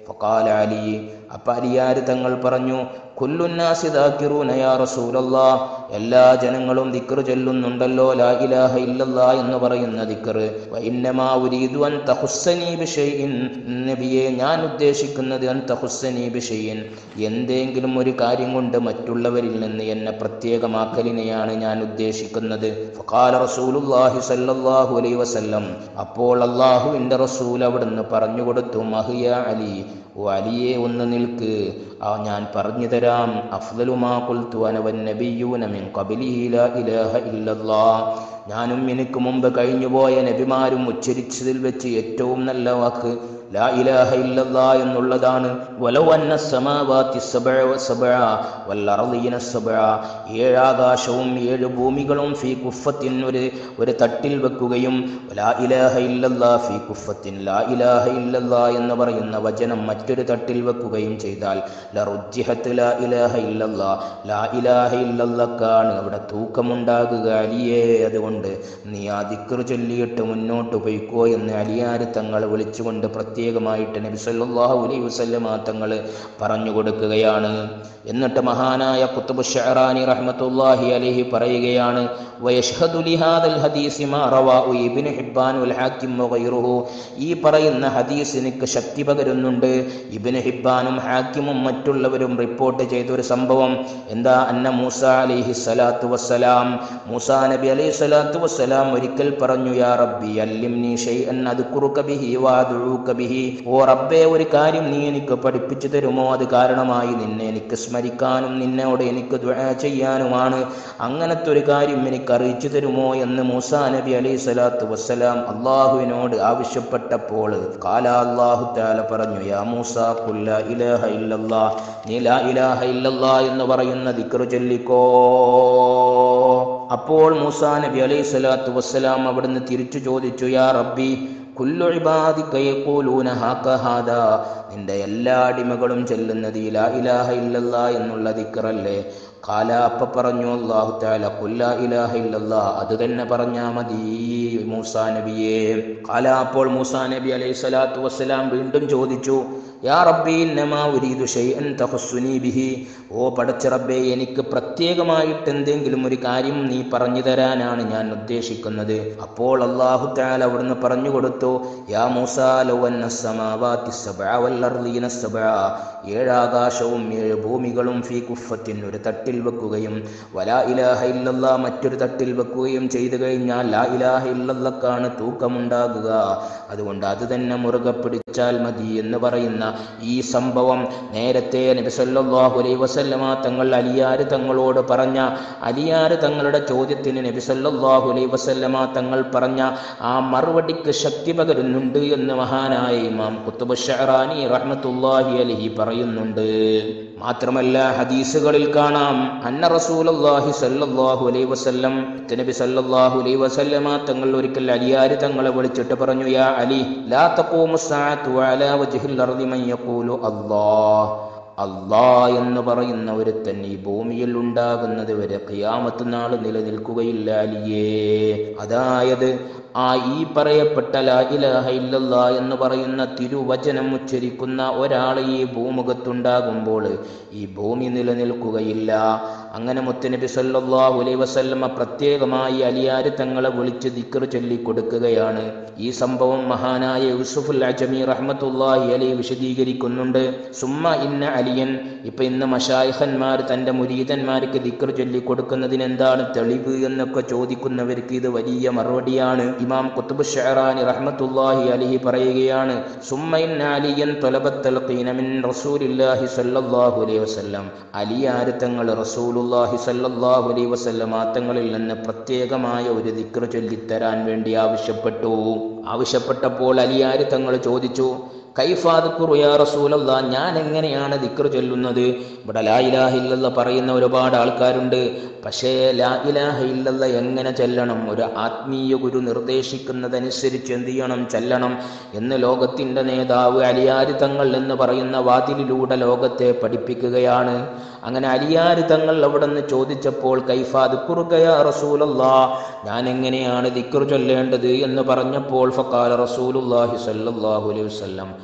ഫഖാല അലി. അപ്പ അലിയാർ തങ്ങൾ പറഞ്ഞു യാ എല്ലാ ജനങ്ങളും ദിക്ർ ചൊല്ലുന്നുണ്ടല്ലോ ലാ ഇലാഹ എന്ന് പറയുന്ന ബിഷൈഇൻ. നബിയെ ഞാൻ ഉദ്ദേശിക്കുന്നത് എന്തെങ്കിലും ഒരു കാര്യം കൊണ്ട് മറ്റുള്ളവരിൽ നിന്ന് എന്നെ പ്രത്യേകമാക്കലിനെയാണ് ഞാൻ ഉദ്ദേശിക്കുന്നത്. സല്ലല്ലാഹു അലൈഹി വസല്ലം. അപ്പോൾ അള്ളാഹുവിന്റെ റസൂൽ അവിടുന്ന് പറഞ്ഞു കൊടുത്തു മഹിയ അലി. ഓ അലിയെ ഒന്ന് നിൽക്ക്. ആ ഞാൻ പറഞ്ഞു തരാം. അഫ്ദലുമാ വന്നബിയ്യൂന മിൻ ലാ ഇലാഹ ഞാനും എനിക്ക് മുമ്പ് കഴിഞ്ഞുപോയ നബിമാരും ഉച്ചരിച്ചതിൽ വെച്ച് ഏറ്റവും നല്ല വാക്ക്. ലാ ഇലാഹ എന്നുള്ളതാണ്. ഏഴാകാശവും ഏഴ് ഭൂമികളും ഫീ കുഫത്തിൻ ഒരു ഒരു തട്ടിൽ വെക്കുകയും ലാ ഇലാഹ കുഫത്തിൻ ലാ ഇലാഹ എന്ന് പറയുന്ന വചനം മറ്റൊരു തട്ടിൽ വെക്കുകയും ചെയ്താൽ ാണ് ലാ ഇലാഹ ലാ ഇലാഹ അവിടെ തൂക്കമുണ്ടാകുക അലിയേ. അതുകൊണ്ട് നീ ആ ചൊല്ലിയിട്ട് മുന്നോട്ട് പോയിക്കോ എന്ന് അലിയാർ തങ്ങൾ വിളിച്ചുകൊണ്ട് പ്രത്യേകമായിട്ട് നബി സല്ലാഹു അലൈ വസല്ലമ തങ്ങൾ പറഞ്ഞു കൊടുക്കുകയാണ്. എന്നിട്ട് മഹാനായ കുത്തുബ് ഷഹറാനി റഹ്മത്തുള്ളാഹി അലൈഹി പറയുകയാണ് ഈ പറയുന്ന ഹദീസ് എനിക്ക് ശക്തി പകരുന്നുണ്ട്. ഇബ്നു ഹിബ്ബാനും ഹാക്കിമും മറ്റുള്ളവരും റിപ്പോർട്ട് ചെയ്ത ഒരു സംഭവം എന്താ? അന്ന മൂസ അലിഹി സ്വലാത്തു വസ്സലാം. മൂസ നബി അലൈഹി സ്വലാത്തു വസ്സലാം ഒരിക്കൽ പറഞ്ഞു യാ റബ്ബി അല്ലിംനി ഷൈഅൻ അദ്കുറുക ബിഹി വഅദ്ഉക ബിഹി ഓ റബ്ബേ ഒരു കാര്യം നീ എനിക്ക് പഠിപ്പിച്ചു തരുമോ? അത് കാരണമായി നിന്നെ എനിക്ക് സ്മരിക്കാനും നിന്നോട് എനിക്ക് ചെയ്യാനുമാണ്. അങ്ങനത്തെ ഒരു കാര്യം എനിക്ക് അറിയിച്ചു തരുമോ എന്ന് മൂസാ നബി അലൈഹി സ്വലാത്തു വസ്സലാം അള്ളാഹുവിനോട് ആവശ്യപ്പെട്ടപ്പോൾ കാല അള്ളാഹു താല പറഞ്ഞു യാ മൂസ കുല്ല ഇലാഹ ഇല്ലല്ലാ നീ ലാ ഇലാഹ ഇല്ലല്ലാ എന്ന് പറയുന്ന ദിക്ർ ചൊല്ലിക്കോ. അപ്പോൾ മൂസാ നബി അലൈഹി സ്വലാത്തു വസ്സലാം അവിടുന്ന് തിരിച്ചു ചോദിച്ചു യാ റബ്ബി കുല്ലു ഇബാദിക യഖൂലൂന ഹാക ഹാദാ. നിന്റെ എല്ലാ അടിമകളും ചെല്ലുന്നത് ഇലാ ഇലാഹ ഇല്ലല്ലാ എന്നുള്ള ദിക്റല്ലേ? കാല അപ്പ പറഞ്ഞു അള്ളാഹു താല കുല്ല ഇലാഹ ഇല്ലല്ലാ അത് തന്നെ പറഞ്ഞാ മതി മൂസാ നബിയെ. കാല അപ്പോൾ മൂസാ നബി അലൈഹി സ്വലാത്തു വസ്സലാം വീണ്ടും ചോദിച്ചു യാ റബ്ബി ഇന്നമാ ഉരീദു ഷൈഅൻ തഖസ്സുനി ബിഹി. ഓ പടച്ച റബ്ബേ എനിക്ക് പ്രത്യേകമായിട്ട് എന്തെങ്കിലും ഒരു കാര്യം നീ പറഞ്ഞു തരാനാണ് ഞാൻ ഉദ്ദേശിക്കുന്നത്. അപ്പോൾ അള്ളാഹു തആല അവിടുന്ന് പറഞ്ഞു കൊടുത്തു യാ ഏഴാകാശവും ഏഴ് ഭൂമികളും ഫീ കുഫത്തിൻ ഒരു തട്ടിൽ വെക്കുകയും വലാ ഇലാഹ ഇല്ലല്ലാ മറ്റൊരു തട്ടിൽ വെക്കുകയും ചെയ്തു കഴിഞ്ഞാൽ ലാ ഇലാഹ ഇല്ലല്ലക്കാണ് തൂക്കമുണ്ടാകുക. അതുകൊണ്ട് അത് തന്നെ മുറുകെ പിടിച്ചാൽ മതി എന്ന് പറയുന്ന ഈ സംഭവം നേരത്തെ നബി സല്ലല്ലാഹു അലൈഹി വസല്ലമ തങ്ങൾ അലിയാര് തങ്ങളോട് പറഞ്ഞ അലിയാര് തങ്ങളുടെ ചോദ്യത്തിന് നബി സല്ലല്ലാഹു അലൈഹി വസല്ലമ തങ്ങൾ പറഞ്ഞ ആ മറുപടിക്ക് ശക്തി പകരുന്നുണ്ട് എന്ന് മഹാനായ ഇമാം കുത്തുബ് ഷഹറാനി റഹ്മത്തുള്ളാഹി അലഹി പറയുന്നുണ്ട്. മാത്രമല്ല ഹദീസുകളിൽ കാണാം അന്ന റസൂലുള്ളാഹി സല്ലാഹു അലൈ വസല്ലം നബി സല്ലാഹു അലൈഹി വസല്ലമ തങ്ങൾ ഒരിക്കൽ അലിയാര് തങ്ങളെ വിളിച്ചിട്ട് പറഞ്ഞു യാ അലി ലാ അലാ അല്ലാഹ്. അള്ളാ എന്ന് പറയുന്ന തന്നെ ഈ ഭൂമിയിൽ ഉണ്ടാകുന്നത് വരെ ഖിയാമത്ത് നാൾ നിലനിൽക്കുകയില്ല അലിയേ. അതായത് ആ ഈ പറയപ്പെട്ട ലാ ഇലാഹ ഇല്ലല്ലാ എന്ന് പറയുന്ന തിരുവചനം ഉച്ചരിക്കുന്ന ഒരാൾ ഈ ഭൂമുഖത്തുണ്ടാകുമ്പോൾ ഈ ഭൂമി നിലനിൽക്കുകയില്ല. അങ്ങനെ മുത്തനബി സല്ലല്ലാഹു അലൈഹി വസല്ലമ പ്രത്യേകമായി അലിയാര് തങ്ങളെ വിളിച്ച് ദിക്ർ ചൊല്ലി കൊടുക്കുകയാണ് ഈ സംഭവം മഹാനായ യൂസുഫുൽ അജമി റഹ്മത്തുല്ലാഹി അലൈഹി വിശദീകരിക്കുന്നുണ്ട്. സുമ്മ ഇന്ന അലിയൻ ഇപ്പൊ ഇന്ന് മഷായിഹന്മാർ തന്റെ മുരീതന്മാർക്ക് ദിക്ർ ചൊല്ലി കൊടുക്കുന്നതിന് എന്താണ് തെളിവ് എന്നൊക്കെ ചോദിക്കുന്നവർക്ക് ഇത് വലിയ മറുപടിയാണ്. ഇമാം കുത്തുബ് ഷെഹറാനി റഹ്മത്തുല്ലാഹി അലിഹി പറയുകയാണ് സുമ്മ ഇന്ന അലിയൻ തൊലബത്തൽ മിൻ റസൂലില്ലാഹി സല്ലല്ലാഹു അലൈഹി വസല്ലം. അലിയാര് തങ്ങൾ റസൂലുള്ളാഹി സല്ലല്ലാഹു അലൈഹി വസല്ലം തങ്ങളിൽ നിന്ന് പ്രത്യേകമായ ഒരു ദിക്ർ ചൊല്ലിത്തരാൻ വേണ്ടി ആവശ്യപ്പെട്ടു. ആവശ്യപ്പെട്ടപ്പോൾ അലിയാര് തങ്ങൾ ചോദിച്ചു ഞാൻ എങ്ങനെയാണ് ദിക്ർ ചൊല്ലുന്നത്? ഇവിടെ ലാ ഇലാഹ പറയുന്ന ഒരുപാട് ആൾക്കാരുണ്ട്. പക്ഷേ ലാ ഇലാഹ എങ്ങനെ ചെല്ലണം? ഒരു ആത്മീയ ഗുരു നിർദ്ദേശിക്കുന്നതനുസരിച്ച് എന്ത് ചെയ്യണം? ചെല്ലണം. എന്ന് ലോകത്തിന്റെ നേതാവ് അലിയാരി തങ്ങൾ എന്ന് പറയുന്ന വാതിലിലൂടെ ലോകത്തെ പഠിപ്പിക്കുകയാണ്. അങ്ങനെ അലിയാരി തങ്ങൾ അവിടെ നിന്ന് ചോദിച്ചപ്പോൾ കൈഫാദ് കുറുകയാ ഞാൻ എങ്ങനെയാണ് ദിക്ർ ചൊല്ലേണ്ടത് എന്ന് പറഞ്ഞപ്പോൾ ഫക്കാല റസൂലുല്ലാഹി സല്ലാഹു അലൈഹി വസല്ലം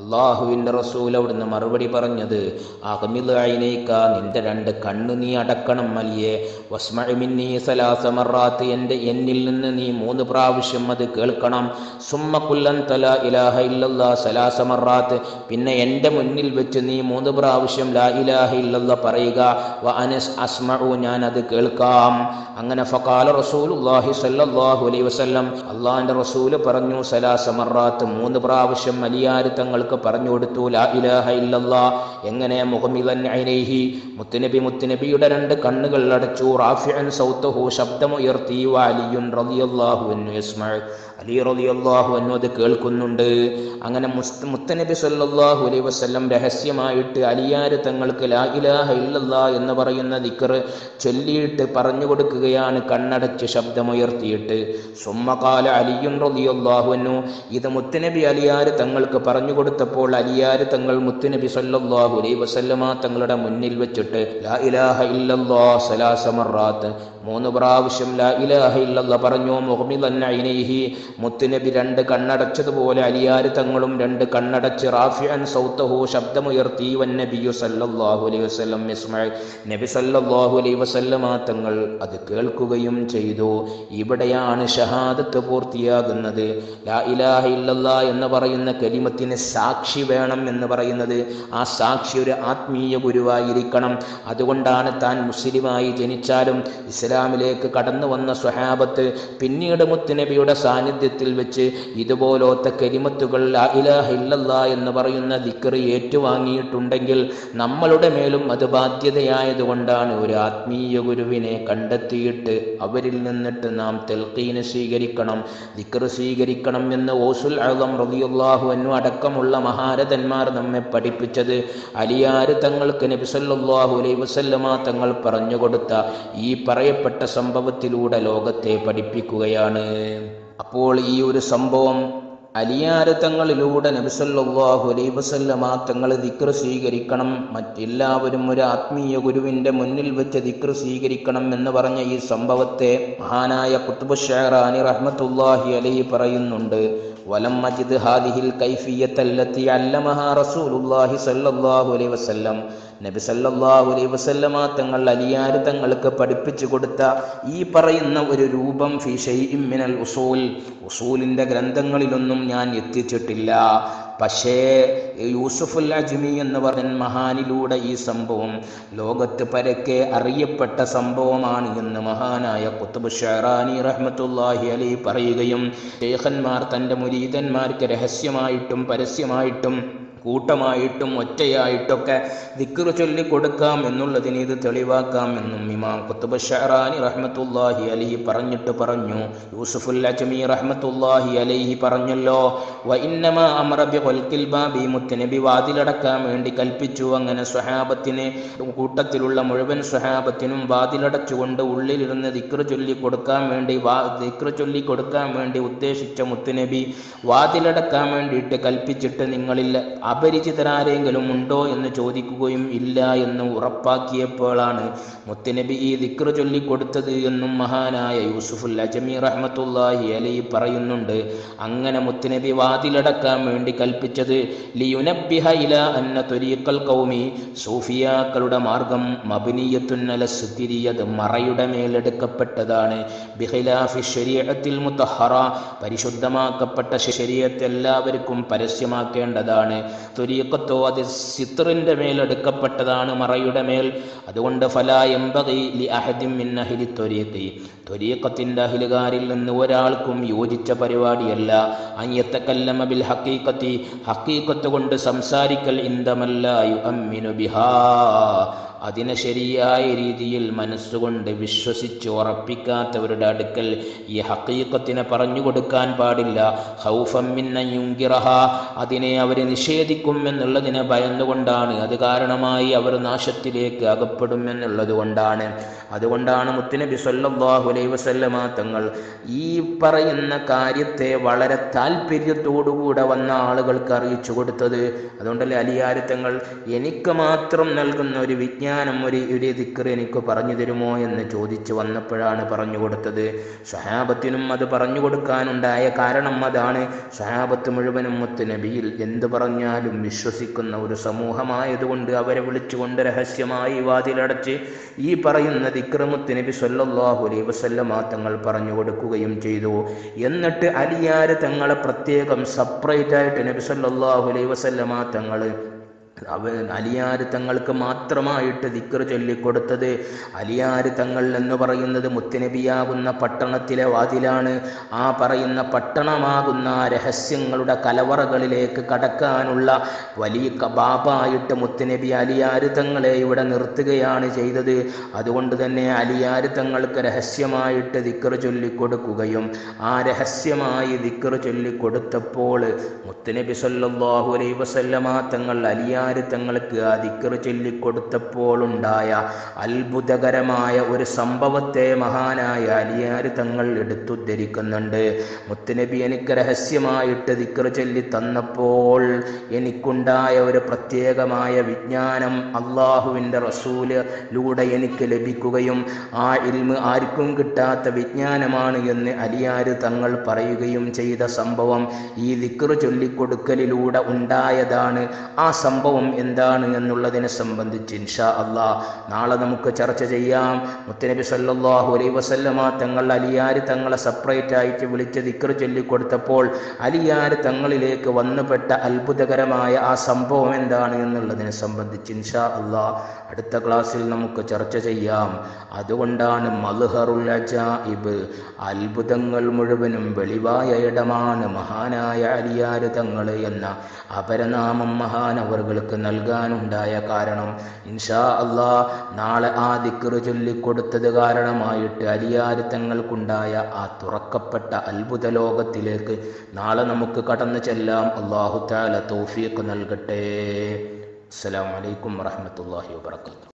അള്ളാഹുവിന്റെ റസൂൽ അവിടുന്ന് മറുപടി പറഞ്ഞത് നിന്റെ രണ്ട് കണ്ണു നീ അടക്കണം മലിയെ. വസ്മഴിമിന്നീ എന്റെ എന്നിൽ നിന്ന് നീ മൂന്ന് പ്രാവശ്യം അത് കേൾക്കണം. സുമ്മ കുല്ലൻ തല ഇലാഹ ഇല്ലല്ലാ സലാസമറാത്ത് പിന്നെ എന്റെ മുന്നിൽ വെച്ച് നീ മൂന്ന് പ്രാവശ്യം ലാ ഇലാഹ ഇല്ലല്ല പറയുക. വ അനസ് അസ്മഉ ഞാൻ അത് കേൾക്കാം. അങ്ങനെ ഫക്കാല റസൂലുള്ളാഹി സല്ലല്ലാഹു അലൈഹി വസല്ലം അള്ളാഹിന്റെ റസൂൽ പറഞ്ഞു സലാസമറാത്ത് മൂന്ന് പ്രാവശ്യം അലിയാര് തങ്ങൾക്ക് പറഞ്ഞു കൊടുത്തു ലാ ഇലാഹ ഇല്ലല്ലാ. എങ്ങനെ മുഹമ്മിദൻ ഐനൈഹി മുത്തുനബി മുത്തുനബിയുടെ രണ്ട് കണ്ണുകൾ അടച്ചു. റാഫിഅൻ സൗത്തഹു ശബ്ദമുയർത്തി വാലിയുൻ റളിയല്ലാഹു അൻഹു യസ്മഅ അലി റളിയല്ലാഹു അൻഹു അത് കേൾക്കുന്നുണ്ട്. അങ്ങനെ മുത്തനബി സല്ലാഹു അലൈ വസ്ലം രഹസ്യമായിട്ട് അലിയാർ തങ്ങൾക്ക് ലാ ഇലാഹ ഇല്ലല്ലാ എന്ന് പറയുന്ന ദിക്കർ ചൊല്ലിയിട്ട് പറഞ്ഞു കൊടുക്കുകയാണ്. കണ്ണടച്ച് ശബ്ദമുയർത്തിയിട്ട്. സുമ്മകാല അലിയും റളിയല്ലാഹു അൻഹു. ഇത് മുത്തനബി അലിയാർ തങ്ങൾക്ക് പറഞ്ഞു കൊടുത്തപ്പോൾ അലിയാർ തങ്ങൾ മുത്തുനബി സല്ലാഹു അലൈ വസല്ലമ തങ്ങളുടെ മുന്നിൽ വെച്ചിട്ട് ലാ ഇലാഹ ഇല്ലല്ലാ സലാസമറാത്ത്. മൂന്ന് പ്രാവശ്യം ലാ ഇലാഹ ഇല്ലല്ലാ പറഞ്ഞു. മുഹമ്മദ് ഐനൈഹി മുത്തുനബി രണ്ട് കണ്ണടച്ചതുപോലെ അലിയാര് തങ്ങളും രണ്ട് കണ്ണടച്ച് റാഫിഅൻ സൗത്തഹു ശബ്ദമുയർത്തി വൻ നബിയു സല്ലല്ലാഹു അലൈഹി വസല്ലം യസ്മഅ നബി സല്ലല്ലാഹു അലൈഹി വസല്ലമ തങ്ങൾ അത് കേൾക്കുകയും ചെയ്തു. ഇവിടെയാണ് ഷഹാദത്ത് പൂർത്തിയാകുന്നത്. ലാ ഇലാഹ എന്ന് പറയുന്ന കലിമത്തിന് സാക്ഷി വേണം എന്ന് പറയുന്നത് ആ സാക്ഷി ഒരു ആത്മീയ ഗുരുവായിരിക്കണം. അതുകൊണ്ടാണ് താൻ മുസ്ലിമായി ജനിച്ചാലും ഇസ്ലാമിലേക്ക് കടന്നു വന്ന സ്വഹാബത്ത് പിന്നീട് മുത്തുനബിയുടെ സാന്നിധ്യത്തിൽ വെച്ച് ഇതുപോലത്തെ കരിമത്തുകൾ എന്ന് പറയുന്ന ദിക്കറ് ഏറ്റുവാങ്ങിയിട്ടുണ്ടെങ്കിൽ നമ്മളുടെ മേലും അത് ബാധ്യതയായതുകൊണ്ടാണ് ഒരു ആത്മീയ ഗുരുവിനെ കണ്ടെത്തിയിട്ട് അവരിൽ നിന്നിട്ട് നാം തെൽക്കീന് സ്വീകരിക്കണം ദിക്കറ് സ്വീകരിക്കണം എന്ന് ഓസുൽ അളം റളിയല്ലാഹു എന്നു അടക്കമുള്ള മഹാരഥന്മാർ നമ്മെ പഠിപ്പിച്ചത്. അലിയാര് തങ്ങൾക്ക് നബിസല്ലാഹു അലൈ വസല്ലമ തങ്ങൾ പറഞ്ഞുകൊടുത്ത ഈ പറയപ്പെട്ട സംഭവത്തിലൂടെ ലോകത്തെ പഠിപ്പിക്കുകയാണ്. അപ്പോൾ ഈ ഒരു സംഭവം അലിയാരത്തങ്ങളിലൂടെ നബിസല്ലാഹു അലൈ വസല്ലമ തങ്ങൾ ദിക്ർ സ്വീകരിക്കണം. മറ്റെല്ലാവരും ഒരു ആത്മീയ ഗുരുവിന്റെ മുന്നിൽ വെച്ച് ദിക്ർ സ്വീകരിക്കണം എന്ന് പറഞ്ഞ ഈ സംഭവത്തെ മഹാനായ കുത്തുബ് ഷെഹറാനി റഹ്മത്തുല്ലാഹി അലൈഹി പറയുന്നുണ്ട്. വലം മജിദ് ഹാദിഹിൽ കൈഫിയത്തല്ലത്തി അല്ലമഹ റസൂലുല്ലാഹി സല്ലല്ലാഹു അലൈഹി വസല്ലം. നബി സല്ലല്ലാഹു അലൈഹി വസല്ലമ തങ്ങൾ അലിയാര് തങ്ങൾക്ക് പഠിപ്പിച്ചു കൊടുത്ത ഈ പറയുന്ന ഒരു രൂപം ഫി ഇമ്മിനൽ മിനൽ ഉസൂൽ. ഉസൂലിന്റെ ഗ്രന്ഥങ്ങളിലൊന്നും ഞാൻ എത്തിച്ചിട്ടില്ല. പക്ഷേ യൂസുഫുൽ അജ്മി എന്ന് പറഞ്ഞ മഹാനിലൂടെ ഈ സംഭവം ലോകത്ത് പരക്കെ അറിയപ്പെട്ട സംഭവമാണ് എന്ന് മഹാനായ കുത്തുബ് ഷെറാനി റഹ്മത്തുല്ലാഹി അലി പറയുകയും ശേഖന്മാർ തന്റെ മുരീതന്മാർക്ക് രഹസ്യമായിട്ടും പരസ്യമായിട്ടും കൂട്ടമായിട്ടും ഒറ്റയായിട്ടൊക്കെ ദിക്ർ ചൊല്ലി കൊടുക്കാം എന്നുള്ളതിന് ഇത് തെളിവാക്കാം എന്നും ഇമാം കുത്തുബ് ഷഹറാനി റഹ്മത്തുല്ലാഹി അലഹി പറഞ്ഞിട്ട് പറഞ്ഞു. യൂസുഫുൽ അജ്മി റഹ്മത്തുല്ലാഹി അലൈഹി പറഞ്ഞല്ലോ വ ഇന്നമ അമറബി കൊൽക്കിൽ ബാബി മുത്തനബി വാതിലടക്കാൻ വേണ്ടി കൽപ്പിച്ചു. അങ്ങനെ സ്വഹാബത്തിന് കൂട്ടത്തിലുള്ള മുഴുവൻ സ്വഹാബത്തിനും വാതിലടച്ചുകൊണ്ട് ഉള്ളിലിരുന്ന് ദിക്ർ ചൊല്ലി കൊടുക്കാൻ വേണ്ടി വാ ദിക്ർ ചൊല്ലി കൊടുക്കാൻ വേണ്ടി ഉദ്ദേശിച്ച മുത്തുനബി വാതിലടക്കാൻ വേണ്ടിയിട്ട് കൽപ്പിച്ചിട്ട് നിങ്ങളിൽ അപരിചിതരാരെങ്കിലും ഉണ്ടോ എന്ന് ചോദിക്കുകയും ഇല്ല എന്ന് ഉറപ്പാക്കിയപ്പോഴാണ് മുത്തനബി ഈ ദിക്ർ ചൊല്ലിക്കൊടുത്തത് എന്നും മഹാനായ യൂസുഫുൽ അജമി റഹ്മത്തുല്ലാഹി അലി പറയുന്നുണ്ട്. അങ്ങനെ മുത്തനബി വാതിലടക്കാൻ വേണ്ടി കൽപ്പിച്ചത് ലിയുനബിഹ ഇല അന്ന തൊരീക്കൽ കൗമി സൂഫിയാക്കളുടെ മാർഗം മബിനിയത്തുന്നല സ്ഥിരിയത് മറയുടെ മേലെടുക്കപ്പെട്ടതാണ്. ബിഹിലാഫി ശരീഅത്തിൽ മുത്തഹറ പരിശുദ്ധമാക്കപ്പെട്ട ശരീരത്തെ എല്ലാവർക്കും പരസ്യമാക്കേണ്ടതാണ്. ത്വരീക്കത്തോ അത് സിത്രിന്റെ മേൽ എടുക്കപ്പെട്ടതാണ് മറയുടെ മേൽ. അതുകൊണ്ട് ത്വരീഖത്തിന്റെ അഹിലുകാരിൽ നിന്ന് ഒരാൾക്കും യോജിച്ച പരിപാടിയല്ല. അയ്യത്തക്കല്ലമ ബിൽ ഹക്കീക്കത്തി ഹക്കീക്കത്ത് കൊണ്ട് സംസാരിക്കൽ ഇന്തമല്ല യുഅമ്മിനു ബിഹാ. അതിനെ ശരിയായ രീതിയിൽ മനസ്സുകൊണ്ട് വിശ്വസിച്ച് ഉറപ്പിക്കാത്തവരുടെ അടുക്കൽ ഈ ഹക്കീക്കത്തിനെ പറഞ്ഞു കൊടുക്കാൻ പാടില്ല. ഹൗഫമ്മിന്നുങ്കിറഹ അതിനെ അവർ നിഷേധിക്കും എന്നുള്ളതിനെ ഭയന്നുകൊണ്ടാണ്. അത് കാരണമായി അവർ നാശത്തിലേക്ക് അകപ്പെടും എന്നുള്ളത് കൊണ്ടാണ്. അതുകൊണ്ടാണ് മുത്തുനബി സല്ലല്ലാഹു അലൈഹി വസല്ലമ തങ്ങൾ ഈ പറയുന്ന കാര്യത്തെ വളരെ താല്പര്യത്തോടുകൂടെ വന്ന ആളുകൾക്ക് അറിയിച്ചു കൊടുത്തത്. അതുകൊണ്ടല്ലേ അലിയാരിത്തങ്ങൾ എനിക്ക് മാത്രം നൽകുന്ന ഒരു വിജ്ഞാനം ഒരു ഒരു ദിക്കർ എനിക്ക് പറഞ്ഞു തരുമോ എന്ന് ചോദിച്ചു വന്നപ്പോഴാണ് പറഞ്ഞു കൊടുത്തത്. സഹാബത്തിനും അത് പറഞ്ഞു കൊടുക്കാനുണ്ടായ കാരണം അതാണ്. സഹാബത്ത് മുഴുവനും മുത്ത് നബിയിൽ എന്തു പറഞ്ഞാലും വിശ്വസിക്കുന്ന ഒരു സമൂഹമായതുകൊണ്ട് അവരെ വിളിച്ചുകൊണ്ട് രഹസ്യമായി വാതിലടച്ച് ഈ പറയുന്ന ദിക്രമുത്ത് നബി സല്ലാഹു അലൈ വസല്ലമ തങ്ങൾ പറഞ്ഞു കൊടുക്കുകയും ചെയ്തു. എന്നിട്ട് അലിയാര് തങ്ങളെ പ്രത്യേകം സെപ്പറേറ്റ് ആയിട്ട് നബി സല്ലാഹു അലൈ വസല്ലമ തങ്ങൾ അവ അലിയാര് തങ്ങൾക്ക് മാത്രമായിട്ട് ദിക്ർ ചൊല്ലിക്കൊടുത്തത് അലിയാർ തങ്ങൾ എന്ന് പറയുന്നത് മുത്തനബിയാകുന്ന പട്ടണത്തിലെ വാതിലാണ്. ആ പറയുന്ന പട്ടണമാകുന്ന രഹസ്യങ്ങളുടെ കലവറകളിലേക്ക് കടക്കാനുള്ള വലിയ ബാബായിട്ട് മുത്തനബി അലിയാർ തങ്ങളെ ഇവിടെ നിർത്തുകയാണ് ചെയ്തത്. അതുകൊണ്ട് തന്നെ അലിയാർ തങ്ങൾക്ക് രഹസ്യമായിട്ട് ദിക്ർ ചൊല്ലിക്കൊടുക്കുകയും ആ രഹസ്യമായി ദിക്കർ ചൊല്ലിക്കൊടുത്തപ്പോൾ മുത്തനബി സല്ലാഹുലൈ വസല്ലമ തങ്ങൾ അലിയാർ തങ്ങൾക്ക് ആ ചൊല്ലിക്കൊടുത്തപ്പോളുണ്ടായ അത്ഭുതകരമായ ഒരു സംഭവത്തെ മഹാനായ അലിയാർ തങ്ങൾ എടുത്തുദ്ധരിക്കുന്നുണ്ട്. മുത്തുനബി എനിക്ക് രഹസ്യമായിട്ട് ദിക്കർ ചൊല്ലി തന്നപ്പോൾ എനിക്കുണ്ടായ ഒരു പ്രത്യേകമായ വിജ്ഞാനം അള്ളാഹുവിന്റെ റസൂലിലൂടെ എനിക്ക് ലഭിക്കുകയും ആ ഇൽമ് ആർക്കും കിട്ടാത്ത വിജ്ഞാനമാണ് എന്ന് അലിയാർ തങ്ങൾ പറയുകയും ചെയ്ത സംഭവം ഈ ദിക്കർ ചൊല്ലിക്കൊടുക്കലിലൂടെ ഉണ്ടായതാണ്. ആ സംഭവം എന്താണ് എന്നുള്ളതിനെ സംബന്ധിച്ച് ഇൻഷാ അള്ളാ നാളെ നമുക്ക് ചർച്ച ചെയ്യാം. മുത്തനബി സല്ലാഹു അലൈ വസല്ലമ തങ്ങൾ അലിയാര് തങ്ങളെ സെപ്പറേറ്റ് ആയിട്ട് വിളിച്ച് ദിക്കർ ചൊല്ലിക്കൊടുത്തപ്പോൾ അലിയാര് തങ്ങളിലേക്ക് വന്നുപെട്ട അത്ഭുതകരമായ ആ സംഭവം എന്താണ് എന്നുള്ളതിനെ സംബന്ധിച്ച് ഇൻഷാ അള്ളാ അടുത്ത ക്ലാസ്സിൽ നമുക്ക് ചർച്ച ചെയ്യാം. അതുകൊണ്ടാണ് മൽഹറുൽ അജായിബ് അത്ഭുതങ്ങൾ മുഴുവനും വെളിവായ ഇടമാണ് മഹാനായ അലിയാര് തങ്ങൾ എന്ന അപരനാമം മഹാനവറുകൾക്ക് നൽകാനുണ്ടായ കാരണം. ഇൻഷാ അള്ളാ നാളെ ആ ദിക്കറ് ചൊല്ലിക്കൊടുത്തത് കാരണമായിട്ട് അലിയാര് തങ്ങൾക്കുണ്ടായ ആ തുറക്കപ്പെട്ട അത്ഭുത ലോകത്തിലേക്ക് നാളെ നമുക്ക് കടന്നു ചെല്ലാം. അള്ളാഹു താല തൗഫീഖ് നൽകട്ടെ. അസ്സലാമു അലൈക്കും വറഹ്മത്തുള്ളാഹി വബറകാതുഹു.